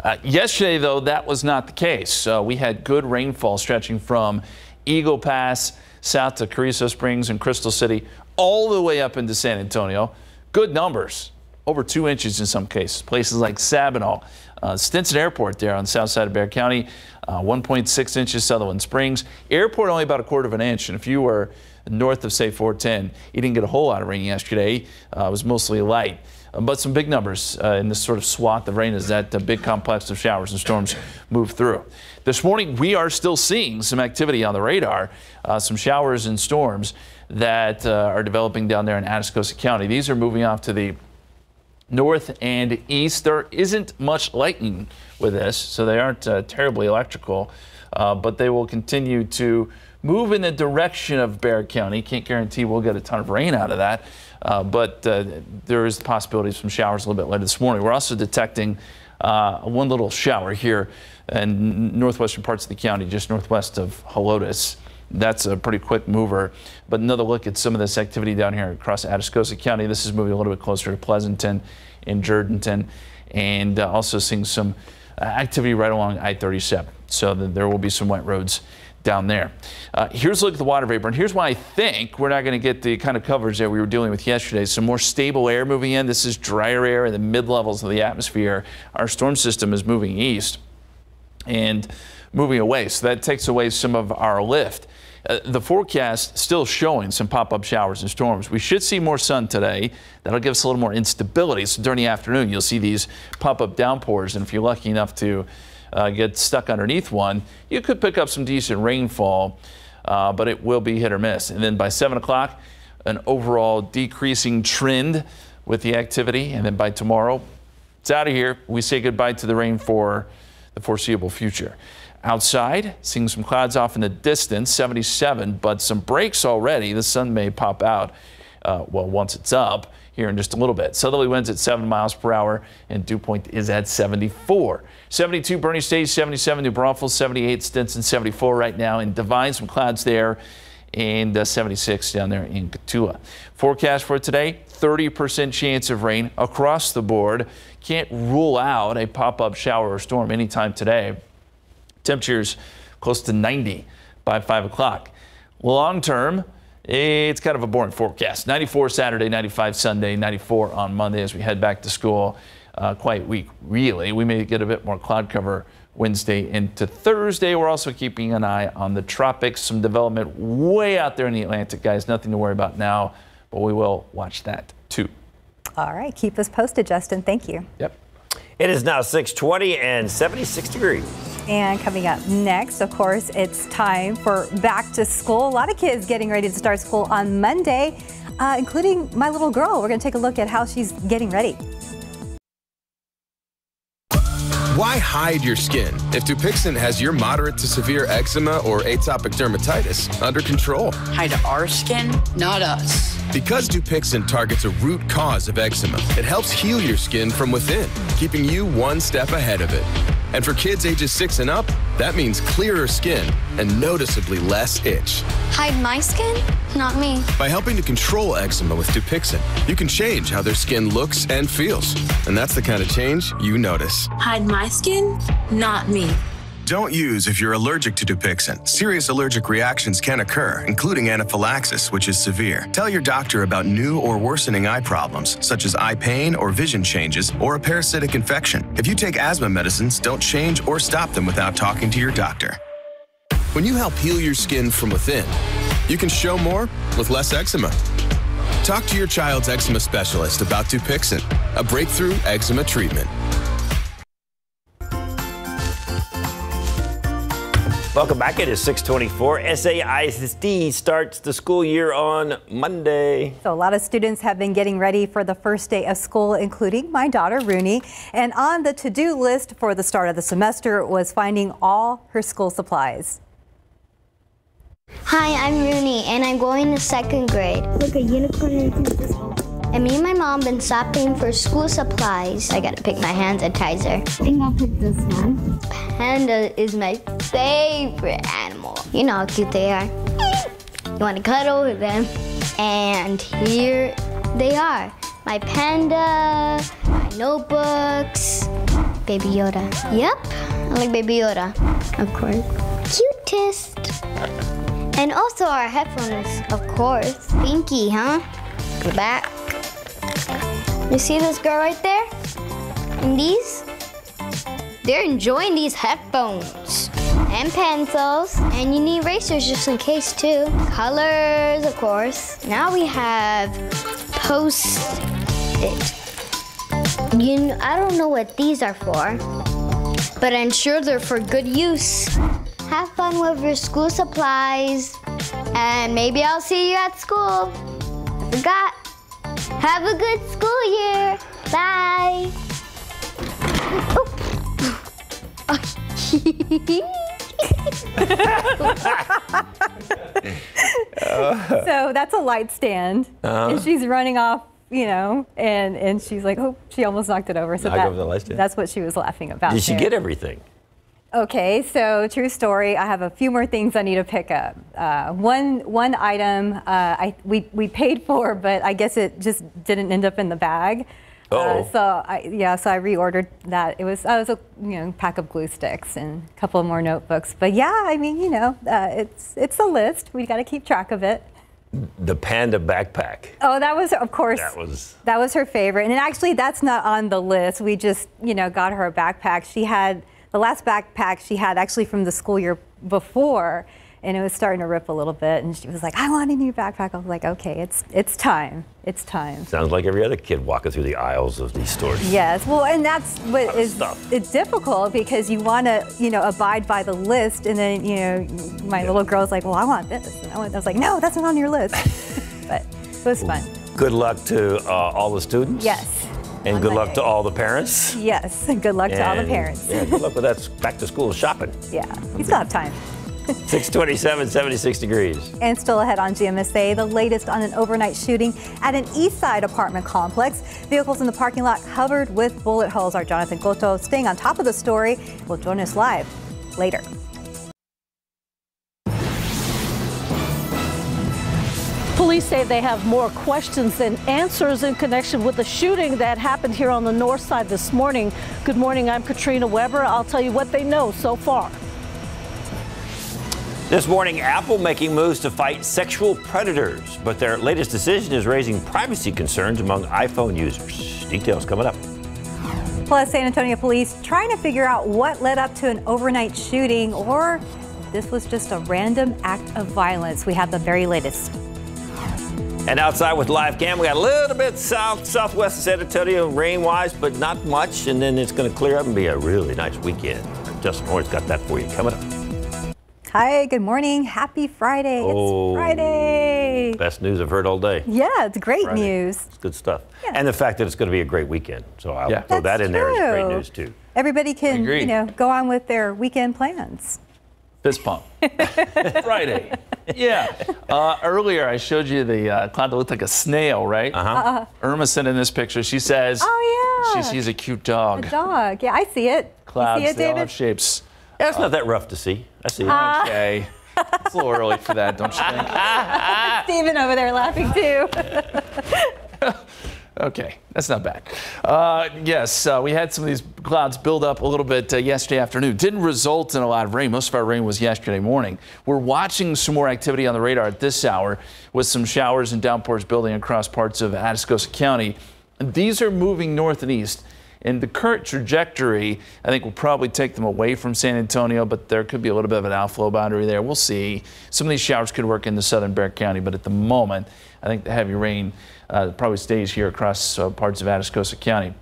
Uh, yesterday, though, that was not the case. Uh, we had good rainfall stretching from Eagle Pass south to Carrizo Springs and Crystal City, all the way up into San Antonio. Good numbers, over two inches in some cases. Places like Sabinal, uh, Stinson Airport there on the south side of Bexar County, uh, 1.6 inches Sutherland Springs. Airport only about a quarter of an inch. And if you were north of, say, 410, He didn't get a whole lot of rain yesterday. Uh, it was mostly light. Uh, but some big numbers uh, in this sort of swath of rain as that uh, big complex of showers and storms move through. This morning, we are still seeing some activity on the radar, uh, some showers and storms that uh, are developing down there in Atascosa County. These are moving off to the north and east. There isn't much lightning with this, so they aren't terribly electrical, but they will continue to move in the direction of Bexar County. Can't guarantee we'll get a ton of rain out of that, uh, but uh, there is the possibility of some showers a little bit later this morning. We're also detecting uh, one little shower here in northwestern parts of the county, just northwest of Helotes that's a pretty quick mover. But another look at some of this activity down here across Atascosa County. This is moving a little bit closer to Pleasanton and Jourdanton, and uh, also seeing some uh, activity right along I-37. So there will be some wet roads down there. Uh, here's a look at the water vapor, and here's why I think we're not going to get the kind of coverage that we were dealing with yesterday. Some more stable air moving in. This is drier air in the mid levels of the atmosphere. Our storm system is moving east and moving away, so that takes away some of our lift. Uh, the forecast still showing some pop-up showers and storms. We should see more sun today. That'll give us a little more instability. So during the afternoon, you'll see these pop-up downpours. And if you're lucky enough to uh, get stuck underneath one, you could pick up some decent rainfall, uh, but it will be hit or miss. And then by 7 o'clock, an overall decreasing trend with the activity. And then by tomorrow, it's out of here. We say goodbye to the rain for the foreseeable future. Outside, seeing some clouds off in the distance, 77, but some breaks already. The sun may pop out, uh, well, once it's up here in just a little bit. Southerly winds at 7 miles per hour, and dew point is at 74. 72 Boerne Stage, 77 New Braunfels, 78 Stinson, 74 right now in Devine. Some clouds there, and uh, 76 down there in Cotulla. Forecast for today 30% chance of rain across the board. Can't rule out a pop up shower or storm anytime today. Temperatures close to 90 by 5 o'clock. Long term, it's kind of a boring forecast. 94 Saturday, 95 Sunday, 94 on Monday as we head back to school. Uh, quiet week, really. We may get a bit more cloud cover Wednesday into Thursday. We're also keeping an eye on the tropics. Some development way out there in the Atlantic, guys. Nothing to worry about now, but we will watch that too. All right. Keep us posted, Justin. Thank you. Yep. It is now 620 and 76 degrees. And coming up next, of course, it's time for back to school. A lot of kids getting ready to start school on Monday, uh, including my little girl. We're going to take a look at how she's getting ready. Why hide your skin if Dupixent has your moderate to severe eczema or atopic dermatitis under control? Hide our skin, not us. Because Dupixent targets a root cause of eczema, it helps heal your skin from within, keeping you one step ahead of it. And for kids ages 6 and up, that means clearer skin and noticeably less itch. Hide my skin? Not me. By helping to control eczema with Dupixent, you can change how their skin looks and feels. And that's the kind of change you notice. Hide my skin? Not me. Don't use if you're allergic to Dupixent. Serious allergic reactions can occur, including anaphylaxis, which is severe. Tell your doctor about new or worsening eye problems, such as eye pain or vision changes, or a parasitic infection. If you take asthma medicines, don't change or stop them without talking to your doctor. When you help heal your skin from within, you can show more with less eczema. Talk to your child's eczema specialist about Dupixent, a breakthrough eczema treatment. Welcome back. It is 624. SAISD starts the school year on Monday. So a lot of students have been getting ready for the first day of school, including my daughter, Rooney. And on the to-do list for the start of the semester was finding all her school supplies. Hi, I'm Rooney, and I'm going to second grade. Look, a unicorn and me and my mom been shopping for school supplies. I gotta pick my hand sanitizer. I think I'll pick this one. Panda is my favorite animal. You know how cute they are. You wanna cuddle with them. And here they are. My panda, my notebooks, Baby Yoda. Yep, I like Baby Yoda. Of course. Cutest. And also our headphones, of course. Pinky, huh? Go back. You see this girl right there? And these? They're enjoying these headphones. And pencils. And you need erasers just in case too. Colors, of course. Now we have post-it. You, I don't know what these are for, but I'm sure they're for good use. Have fun with your school supplies, and maybe I'll see you at school. I forgot. Have a good school year. Bye. (laughs) (laughs) so that's a light stand, Uh-huh. and she's running off. You know, and and she's like, oh, she almost knocked it over. So that, over the light stand. that's what she was laughing about. Did she there. get everything? Okay, so true story. I have a few more things I need to pick up. Uh, one one item uh, I we we paid for, but I guess it just didn't end up in the bag. Uh, so I yeah, so I reordered that. It was I was a you know pack of glue sticks and a couple more notebooks. But yeah, I mean you know uh, it's it's a list. We got to keep track of it. The panda backpack. Oh, that was of course. That was That was her favorite. And actually, that's not on the list. We just, you know, got her a backpack. She had the last backpack she had actually from the school year before, and it was starting to rip a little bit. And she was like, "I want a new backpack." I was like, "Okay, it's it's time. It's time." sounds like every other kid walking through the aisles of these stores. Yes, well, and that's what is it's difficult because you want to, you know, abide by the list, and then you know, my little girl's like, "Well, I want this," and I, I was like, "No, that's not on your list." (laughs) but it was fun. Good luck to uh, all the students. Yes. And (laughs) good luck to all the parents. Yes, and good luck to all the parents. Yeah, good luck with that back to school shopping. (laughs) Yeah, you still have time. 627, 76 degrees. And still ahead on GMSA, the latest on an overnight shooting at an East Side apartment complex. Vehicles in the parking lot covered with bullet holes. Our Jonathan Cotto staying on top of the story will join us live later. Police say they have more questions than answers in connection with the shooting that happened here on the north side this morning. Good morning, I'm Katrina Weber. I'll tell you what they know so far. This morning, Apple making moves to fight sexual predators, but their latest decision is raising privacy concerns among iPhone users. Details coming up. Plus, San Antonio police trying to figure out what led up to an overnight shooting or this was just a random act of violence. We have the very latest. And outside with live cam, we got a little bit south, southwest of San Antonio, rain wise, but not much. And then it's going to clear up and be a really nice weekend. Justin Moore's got that for you coming up. Hi, good morning. Happy Friday. Oh, it's Friday. Best news I've heard all day. Yeah, it's great Friday. news. It's good stuff. And the fact that it's going to be a great weekend. So I'll Yeah. throw that That's in there as great news, too. Everybody can, you know, go on with their weekend plans. Fist pump. (laughs) Friday. Yeah. Uh, earlier, I showed you the uh, cloud that looked like a snail, right? Uh-huh. Uh-uh. Irma sent in this picture. She says Oh, yeah. she sees a cute dog. A dog. dog. Yeah, I see it. Clouds, you see it, they all have shapes. Yeah, it's not that rough to see. I see it. Ah. Okay. it's a little early for that, don't you think? (laughs) Steven over there laughing too. (laughs) Okay, that's not bad. Uh, yes, uh, we had some of these clouds build up a little bit uh, yesterday afternoon. Didn't result in a lot of rain. Most of our rain was yesterday morning. We're watching some more activity on the radar at this hour with some showers and downpours building across parts of Atascosa County. And these are moving north and east. And the current trajectory, I think, will probably take them away from San Antonio, but there could be a little bit of an outflow boundary there. We'll see. Some of these showers could work into southern Bexar County, but at the moment, I think the heavy rain uh, probably stays here across uh, parts of Atascosa County.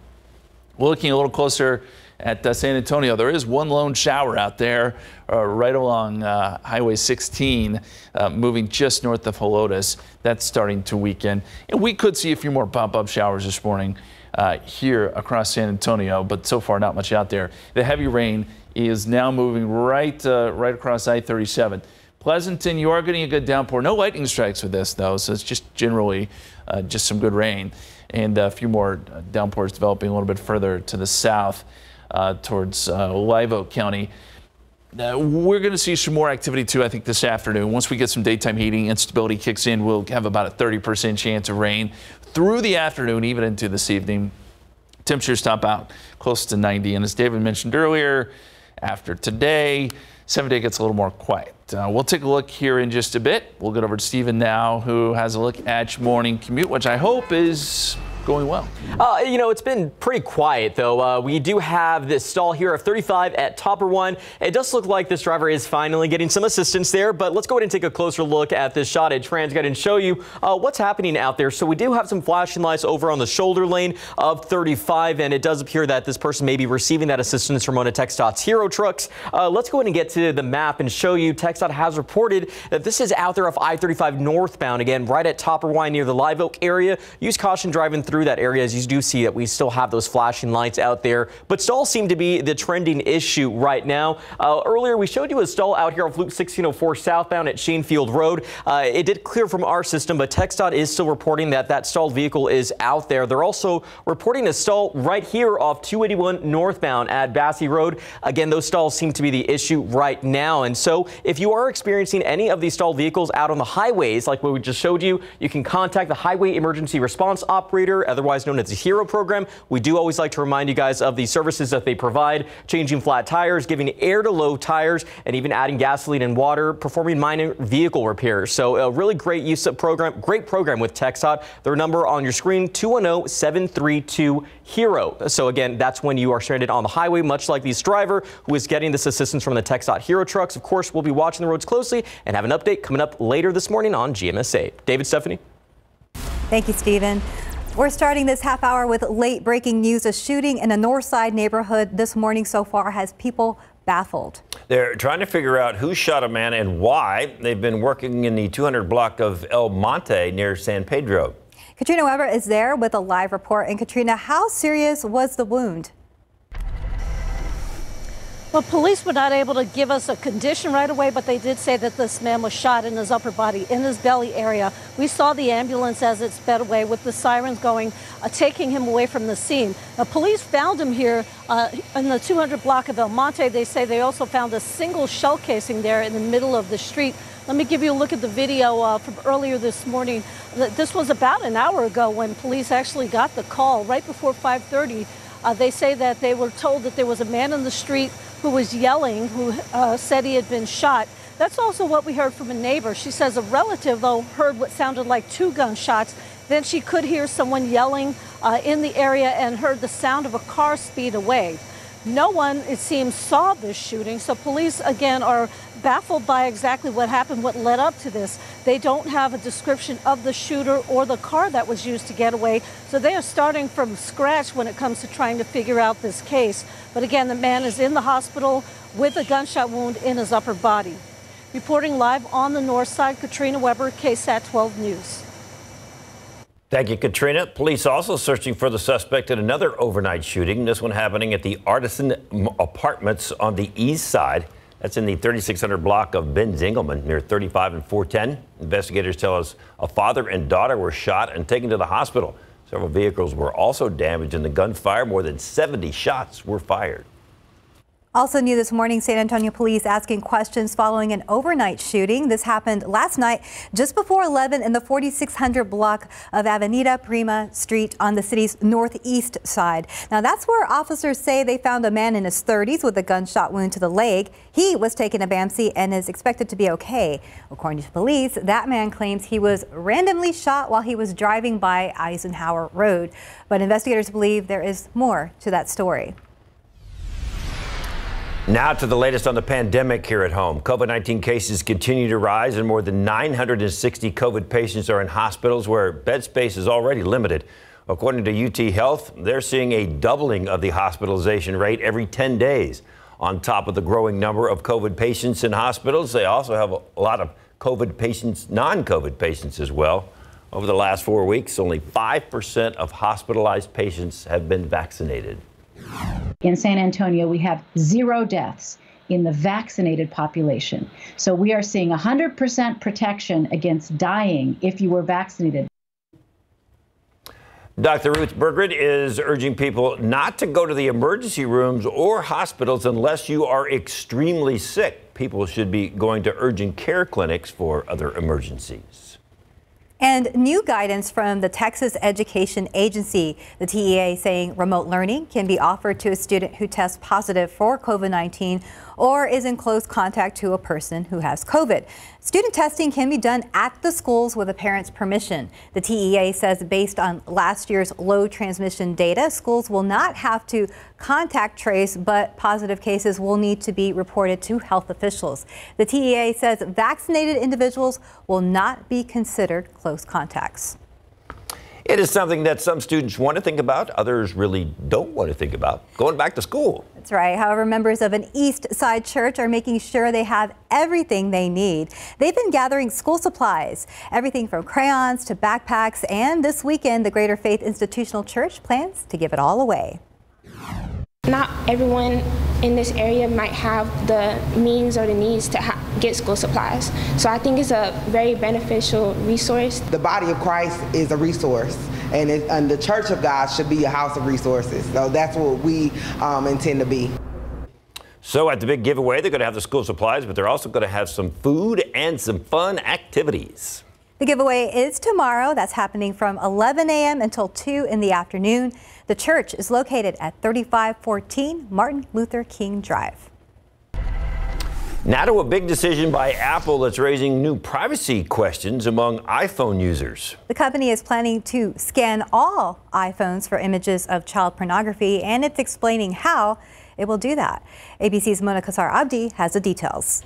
We're looking a little closer at uh, San Antonio, there is one lone shower out there uh, right along uh, Highway 16, uh, moving just north of Helotes. That's starting to weaken. And we could see a few more pop up showers this morning uh, here across San Antonio, but so far not much out there. The heavy rain is now moving right, uh, right across I 37. Pleasanton, you are getting a good downpour. No lightning strikes with this, though, so it's just generally uh, just some good rain. And a few more uh, downpours developing a little bit further to the south uh, towards uh, Live Oak County. Uh, we're going to see some more activity too, I think, this afternoon. Once we get some daytime heating, instability kicks in, we'll have about a 30% chance of rain through the afternoon, even into this evening. Temperatures top out close to 90. And as David mentioned earlier, after today, seven day gets a little more quiet. Uh, we'll take a look here in just a bit. We'll get over to Stephen now, who has a look at your morning commute, which I hope is going well. Uh, you know, it's been pretty quiet, though. Uh, we do have this stall here of 35 at Topperwein. It does look like this driver is finally getting some assistance there, but let's go ahead and take a closer look at this shot at TransGuide and show you uh, what's happening out there. So we do have some flashing lights over on the shoulder lane of 35, and it does appear that this person may be receiving that assistance from one of TxDOT's Hero trucks. Uh, let's go ahead and get to the map and show you TxDOT has reported that this is out there off I-35 northbound, again, right at Topperwein near the Live Oak area. Use caution driving through that area as you do see that we still have those flashing lights out there, but stalls seem to be the trending issue right now. Uh, earlier, we showed you a stall out here off Loop 1604 southbound at Shaenfield Road. Uh, it did clear from our system, but TxDOT is still reporting that that stalled vehicle is out there. They're also reporting a stall right here off 281 northbound at Basse Road. Again, those stalls seem to be the issue right now. And so if you are experiencing any of these stalled vehicles out on the highways, like what we just showed you, you can contact the Highway Emergency Response Operator, otherwise known as the HERO program. We do always like to remind you guys of the services that they provide, changing flat tires, giving air to low tires, and even adding gasoline and water, performing minor vehicle repairs. So a really great use of program, great program with TxDOT. Their number on your screen, 210-732-HERO. So again, that's when you are stranded on the highway, much like this driver who is getting this assistance from the TxDOT Hero trucks. Of course, we'll be watching the roads closely and have an update coming up later this morning on GMSA. David, Stephanie. Thank you, Stephen. We're starting this half hour with late breaking news. A shooting in a north side neighborhood this morning so far has people baffled. They're trying to figure out who shot a man and why. They've been working in the 200 block of El Monte near San Pedro. Katrina Weber is there with a live report. And Katrina, how serious was the wound? Well, police were not able to give us a condition right away, but they did say that this man was shot in his upper body, in his belly area. We saw the ambulance as it sped away with the sirens going, uh, taking him away from the scene. Police found him here uh, in the 200 block of El Monte. They say they also found a single shell casing there in the middle of the street. Let me give you a look at the video uh, from earlier this morning. This was about an hour ago when police actually got the call right before 5:30. Uh, they say that they were told that there was a man in the street who was yelling, who uh, said he had been shot. That's also what we heard from a neighbor. She says a relative, though, heard what sounded like two gunshots. Then she could hear someone yelling uh, in the area and heard the sound of a car speed away. No one, it seems, saw this shooting. So police, again, are baffled by exactly what happened, what led up to this. They don't have a description of the shooter or the car that was used to get away. So they are starting from scratch when it comes to trying to figure out this case. But again, the man is in the hospital with a gunshot wound in his upper body. Reporting live on the north side, Katrina Weber, KSAT 12 News. Thank you, Katrina. Police also searching for the suspect in another overnight shooting. This one happening at the Artisan Apartments on the east side. That's in the 3600 block of Binz-Engleman near 35 and 410. Investigators tell us a father and daughter were shot and taken to the hospital. Several vehicles were also damaged in the gunfire. More than 70 shots were fired. Also new this morning, San Antonio police asking questions following an overnight shooting. This happened last night just before 11 in the 4600 block of Avenida Prima Street on the city's northeast side. Now that's where officers say they found a man in his 30s with a gunshot wound to the leg. He was taken to BAMC and is expected to be okay. According to police, that man claims he was randomly shot while he was driving by Eisenhower Road. But investigators believe there is more to that story. Now to the latest on the pandemic here at home. COVID 19 cases continue to rise, and more than 960 COVID patients are in hospitals where bed space is already limited. According to UT Health, they're seeing a doubling of the hospitalization rate every 10 days. On top of the growing number of COVID patients in hospitals, they also have a lot of COVID patients, non COVID patients as well. Over the last four weeks, only 5% of hospitalized patients have been vaccinated. In San Antonio, we have zero deaths in the vaccinated population. So we are seeing 100% protection against dying if you were vaccinated. Dr. Ruth Berggren is urging people not to go to the emergency rooms or hospitals unless you are extremely sick. People should be going to urgent care clinics for other emergencies. And new guidance from the Texas Education Agency, the TEA saying remote learning can be offered to a student who tests positive for COVID 19 or is in close contact to a person who has COVID. Student testing can be done at the schools with a parent's permission. The TEA says based on last year's low transmission data, schools will not have to contact trace, but positive cases will need to be reported to health officials. The TEA says vaccinated individuals will not be considered close contacts. It is something that some students want to think about, others really don't want to think about. Going back to school. That's right. However, members of an East Side church are making sure they have everything they need. They've been gathering school supplies, everything from crayons to backpacks, and this weekend, the Greater Faith Institutional Church plans to give it all away. Not everyone in this area might have the means or the needs to get school supplies. So I think it's a very beneficial resource. The body of Christ is a resource. And, it, and the church of God should be a house of resources. So that's what we um, intend to be. So at the big giveaway, they're going to have the school supplies, but they're also going to have some food and some fun activities. The giveaway is tomorrow. That's happening from 11 a.m. until 2 in the afternoon. The church is located at 3514 Martin Luther King Drive. Now to a big decision by Apple that's raising new privacy questions among iPhone users. The company is planning to scan all iPhones for images of child pornography, and it's explaining how it will do that. ABC's Mona Kosar Abdi has the details.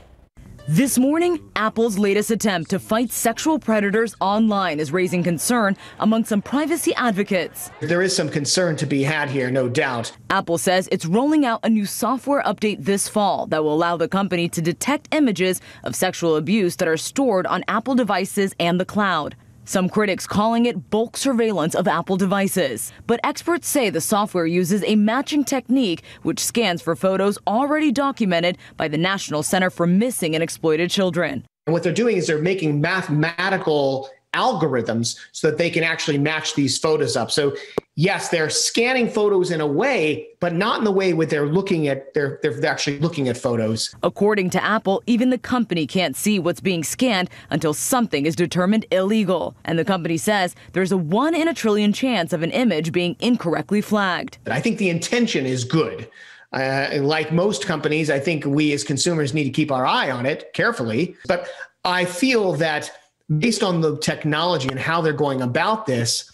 This morning, Apple's latest attempt to fight sexual predators online is raising concern among some privacy advocates. There is some concern to be had here, no doubt. Apple says it's rolling out a new software update this fall that will allow the company to detect images of sexual abuse that are stored on Apple devices and the cloud. Some critics calling it bulk surveillance of Apple devices. But experts say the software uses a matching technique which scans for photos already documented by the National Center for Missing and Exploited Children. And what they're doing is they're making mathematical algorithms so that they can actually match these photos up. So yes, they're scanning photos in a way, but not in the way where they're looking at they're they're actually looking at photos. According to Apple, even the company can't see what's being scanned until something is determined illegal. And the company says there's a one in a trillion chance of an image being incorrectly flagged. I think the intention is good. Uh, like most companies, I think we as consumers need to keep our eye on it carefully. But I feel that based on the technology and how they're going about this,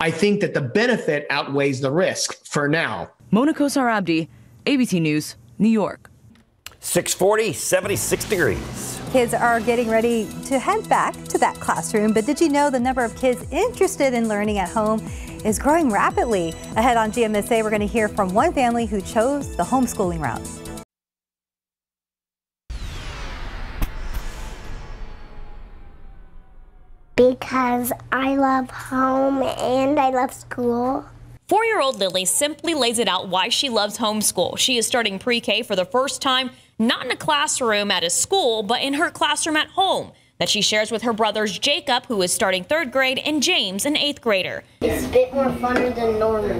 I think that the benefit outweighs the risk for now. Mona Kosar Abdi, ABC News, New York. 640, 76 degrees. Kids are getting ready to head back to that classroom, but did you know the number of kids interested in learning at home is growing rapidly? Ahead on GMSA, we're going to hear from one family who chose the homeschooling route. Because I love home and I love school. Four year old Lily simply lays it out why she loves homeschool. She is starting pre K for the first time, not in a classroom at a school, but in her classroom at home that she shares with her brothers Jacob, who is starting third grade, and James, an eighth grader. It's a bit more funner than normal.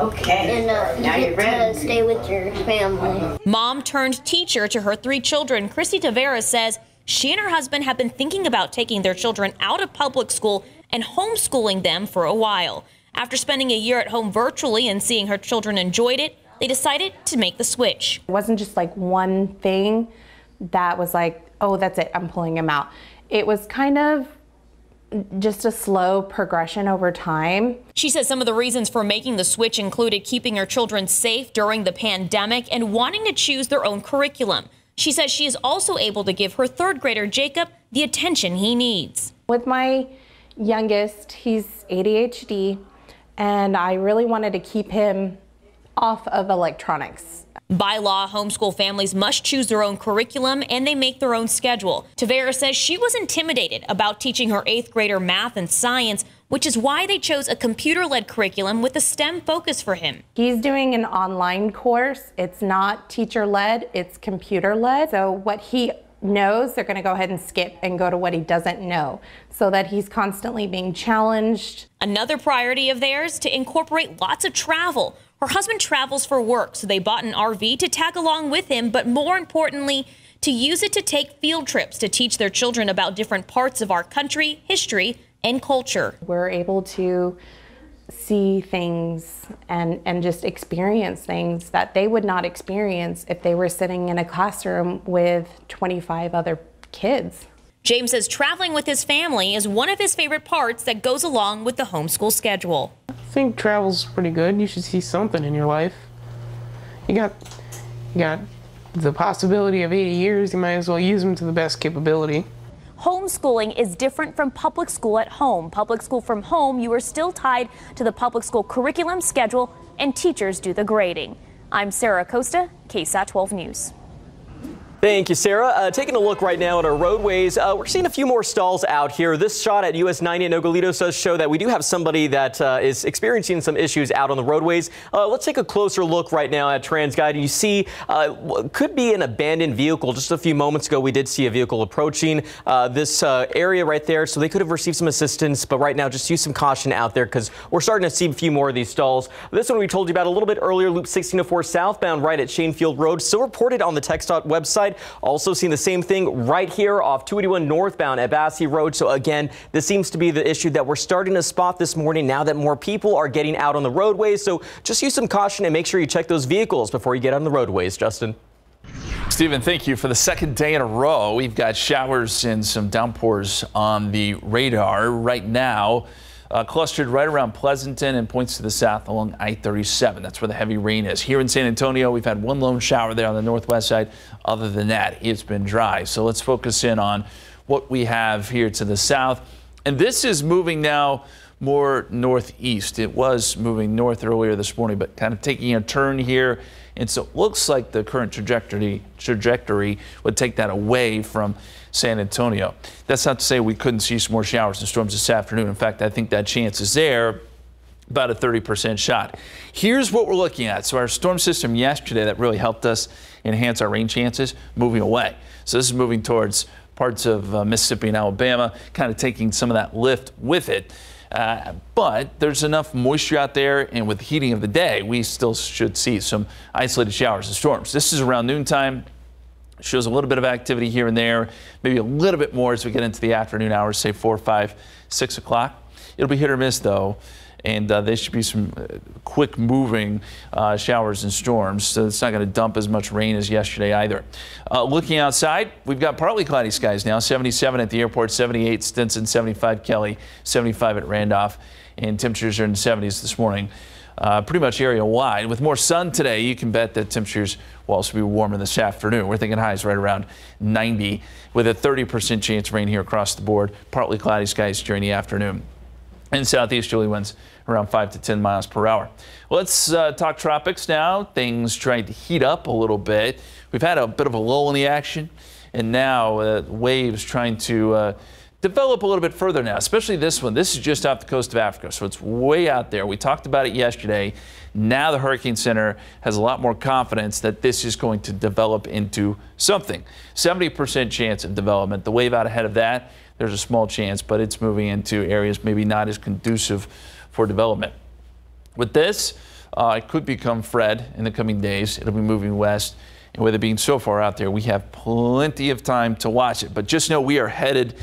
Okay. And uh, you Now get you're ready. to stay with your family. Mom turned teacher to her three children, Christy Tavares says she and her husband have been thinking about taking their children out of public school and homeschooling them for a while. After spending a year at home virtually and seeing her children enjoyed it, they decided to make the switch. It wasn't just like one thing that was like, oh, that's it, I'm pulling him out. It was kind of just a slow progression over time. She says some of the reasons for making the switch included keeping her children safe during the pandemic and wanting to choose their own curriculum. She says she is also able to give her third grader Jacob the attention he needs. With my youngest, he's ADHD, and I really wanted to keep him off of electronics. By law, homeschool families must choose their own curriculum and they make their own schedule. Tavera says she was intimidated about teaching her eighth grader math and science, which is why they chose a computer led curriculum with a STEM focus for him. He's doing an online course. It's not teacher led, it's computer led. So, what he knows, they're going to go ahead and skip and go to what he doesn't know so that he's constantly being challenged. Another priority of theirs to incorporate lots of travel. Her husband travels for work, so they bought an RV to tag along with him, but more importantly, to use it to take field trips to teach their children about different parts of our country, history, and culture. We're able to see things and, and just experience things that they would not experience if they were sitting in a classroom with 25 other kids. James says traveling with his family is one of his favorite parts that goes along with the homeschool schedule. I think travel's pretty good. You should see something in your life. You got, you got the possibility of 80 years. You might as well use them to the best capability. Homeschooling is different from public school at home. Public school from home, you are still tied to the public school curriculum schedule, and teachers do the grading. I'm Sarah Costa, KSAT 12 News. Thank you, Sarah. Uh, taking a look right now at our roadways, uh, we're seeing a few more stalls out here. This shot at US 90 in Nogalitos does show that we do have somebody that uh, is experiencing some issues out on the roadways. Uh, let's take a closer look right now at TransGuide. You see, uh, could be an abandoned vehicle. Just a few moments ago, we did see a vehicle approaching uh, this area right there, so they could have received some assistance. But right now, just use some caution out there because we're starting to see a few more of these stalls. This one we told you about a little bit earlier, Loop 1604 southbound, right at Shaenfield Road. Still reported on the TxDOT website. Also seeing the same thing right here off 281 northbound at Basse Road. So again, this seems to be the issue that we're starting to spot this morning now that more people are getting out on the roadways. So just use some caution and make sure you check those vehicles before you get on the roadways, Justin. Stephen, thank you. For the second day in a row, we've got showers and some downpours on the radar right now. Uh, clustered right around Pleasanton and points to the south along I-37. That's where the heavy rain is. Here in San Antonio, we've had one lone shower there on the northwest side. Other than that, it's been dry. So let's focus in on what we have here to the south. And this is moving now more northeast. It was moving north earlier this morning, but kind of taking a turn here. And so it looks like the current trajectory trajectory would take that away from San Antonio. That's not to say we couldn't see some more showers and storms this afternoon. In fact, I think that chance is there about a 30% shot. Here's what we're looking at. So our storm system yesterday that really helped us enhance our rain chances moving away. So this is moving towards parts of uh, Mississippi and Alabama, kind of taking some of that lift with it. Uh, but there's enough moisture out there, and with the heating of the day, we still should see some isolated showers and storms. This is around noontime. Shows a little bit of activity here and there, maybe a little bit more as we get into the afternoon hours, say 4, 5, 6 o'clock. It'll be hit or miss, though, and uh, there should be some uh, quick moving uh, showers and storms, so it's not going to dump as much rain as yesterday either. Uh, looking outside, we've got partly cloudy skies now 77 at the airport, 78 Stinson, 75 Kelly, 75 at Randolph, and temperatures are in the 70s this morning uh, pretty much area wide. With more sun today, you can bet that temperatures will also be warmer this afternoon. We're thinking highs right around 90 with a 30% chance of rain here across the board. Partly cloudy skies during the afternoon. And southeasterly winds around 5 to 10 miles per hour. Let's uh, talk tropics now. Things trying to heat up a little bit. We've had a bit of a lull in the action, and now uh, waves trying to uh, develop a little bit further now, especially this one. This is just off the coast of Africa, so it's way out there. We talked about it yesterday. Now the Hurricane Center has a lot more confidence that this is going to develop into something. 70% chance of development. The wave out ahead of that, there's a small chance, but it's moving into areas maybe not as conducive for development. With this, uh, it could become Fred in the coming days. It'll be moving west. And with it being so far out there, we have plenty of time to watch it. But just know we are headed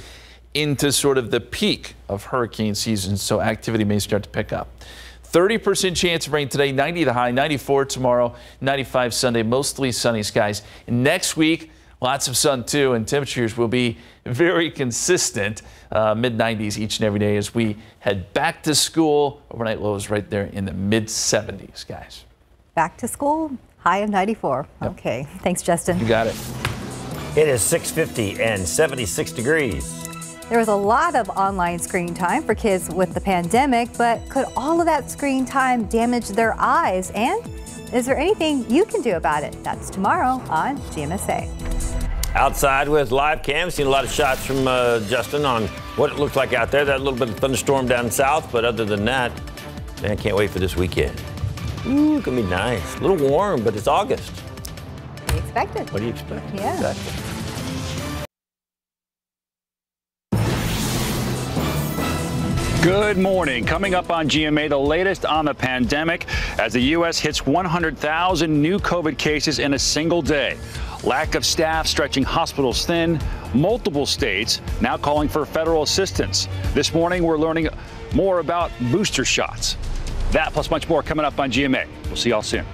into sort of the peak of hurricane season, so activity may start to pick up. 30% chance of rain today, 90 the high, 94 tomorrow, 95 Sunday, mostly sunny skies. Next week, lots of sun too, and temperatures will be very consistent, uh, mid 90s each and every day as we head back to school. Overnight lows right there in the mid 70s, guys. Back to school, high of 94. Yep. Okay, thanks, Justin. You got it. It is 650 and 76 degrees. There was a lot of online screen time for kids with the pandemic, but could all of that screen time damage their eyes? And is there anything you can do about it? That's tomorrow on GMSA. Outside with live cam, seen a lot of shots from uh, Justin on what it looks like out there. That little bit of thunderstorm down south, but other than that, man, can't wait for this weekend. Ooh, gonna be nice. A little warm, but it's August. What do you expect it? What do you expect? Yeah. Exactly. Good morning. Coming up on GMA, the latest on the pandemic as the U.S. hits 100,000 new COVID cases in a single day. Lack of staff stretching hospitals thin. Multiple states now calling for federal assistance. This morning, we're learning more about booster shots. That plus much more coming up on GMA. We'll see y'all soon.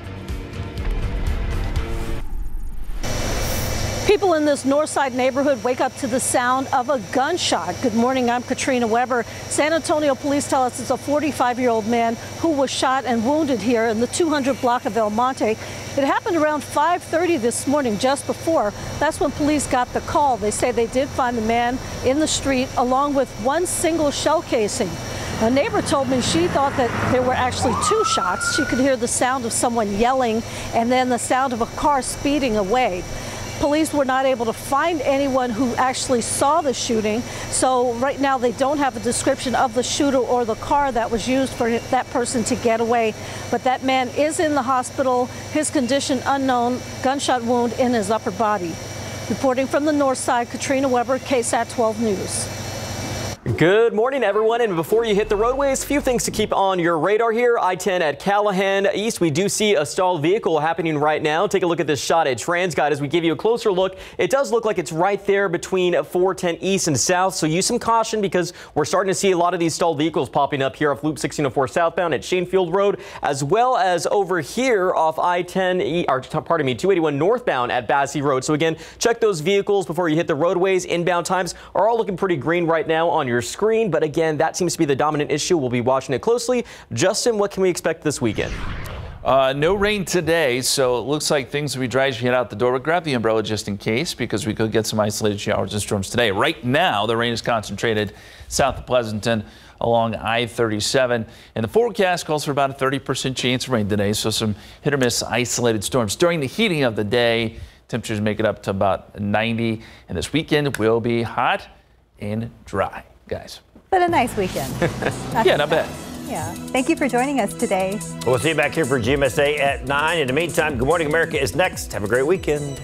People in this Northside neighborhood wake up to the sound of a gunshot. Good morning, I'm Katrina Weber. San Antonio police tell us it's a 45 year old man who was shot and wounded here in the 200 block of El Monte. It happened around 5:30 this morning, just before. That's when police got the call. They say they did find the man in the street along with one single shell casing. A neighbor told me she thought that there were actually two shots. She could hear the sound of someone yelling and then the sound of a car speeding away. Police were not able to find anyone who actually saw the shooting. So right now they don't have a description of the shooter or the car that was used for that person to get away. But that man is in the hospital. His condition unknown, gunshot wound in his upper body. Reporting from the north side, Katrina Weber, KSAT 12 News. Good morning, everyone. And before you hit the roadways, a few things to keep on your radar here. I-10 at Callahan East, we do see a stalled vehicle happening right now. Take a look at this shot at TransGuide as we give you a closer look. It does look like it's right there between 410 East and South, so use some caution because we're starting to see a lot of these stalled vehicles popping up here off Loop 1604 southbound at Shaenfield Road, as well as over here off I-10, or pardon me, 281 northbound at Basse Road. So again, check those vehicles before you hit the roadways. Inbound times are all looking pretty green right now on your screen. But again, that seems to be the dominant issue. We'll be watching it closely. Justin, what can we expect this weekend? Uh, no rain today, so it looks like things will be dry as you head out the door. But grab the umbrella just in case, because we could get some isolated showers and storms today. Right now, the rain is concentrated south of Pleasanton along I-37. And the forecast calls for about a 30% chance of rain today, so some hit or miss isolated storms. During the heating of the day, temperatures make it up to about 90. And this weekend will be hot and dry guys. But a nice weekend. (laughs) yeah, not bad. Yeah. Thank you for joining us today. We'll see you back here for GMSA at 9. In the meantime, Good Morning America is next. Have a great weekend.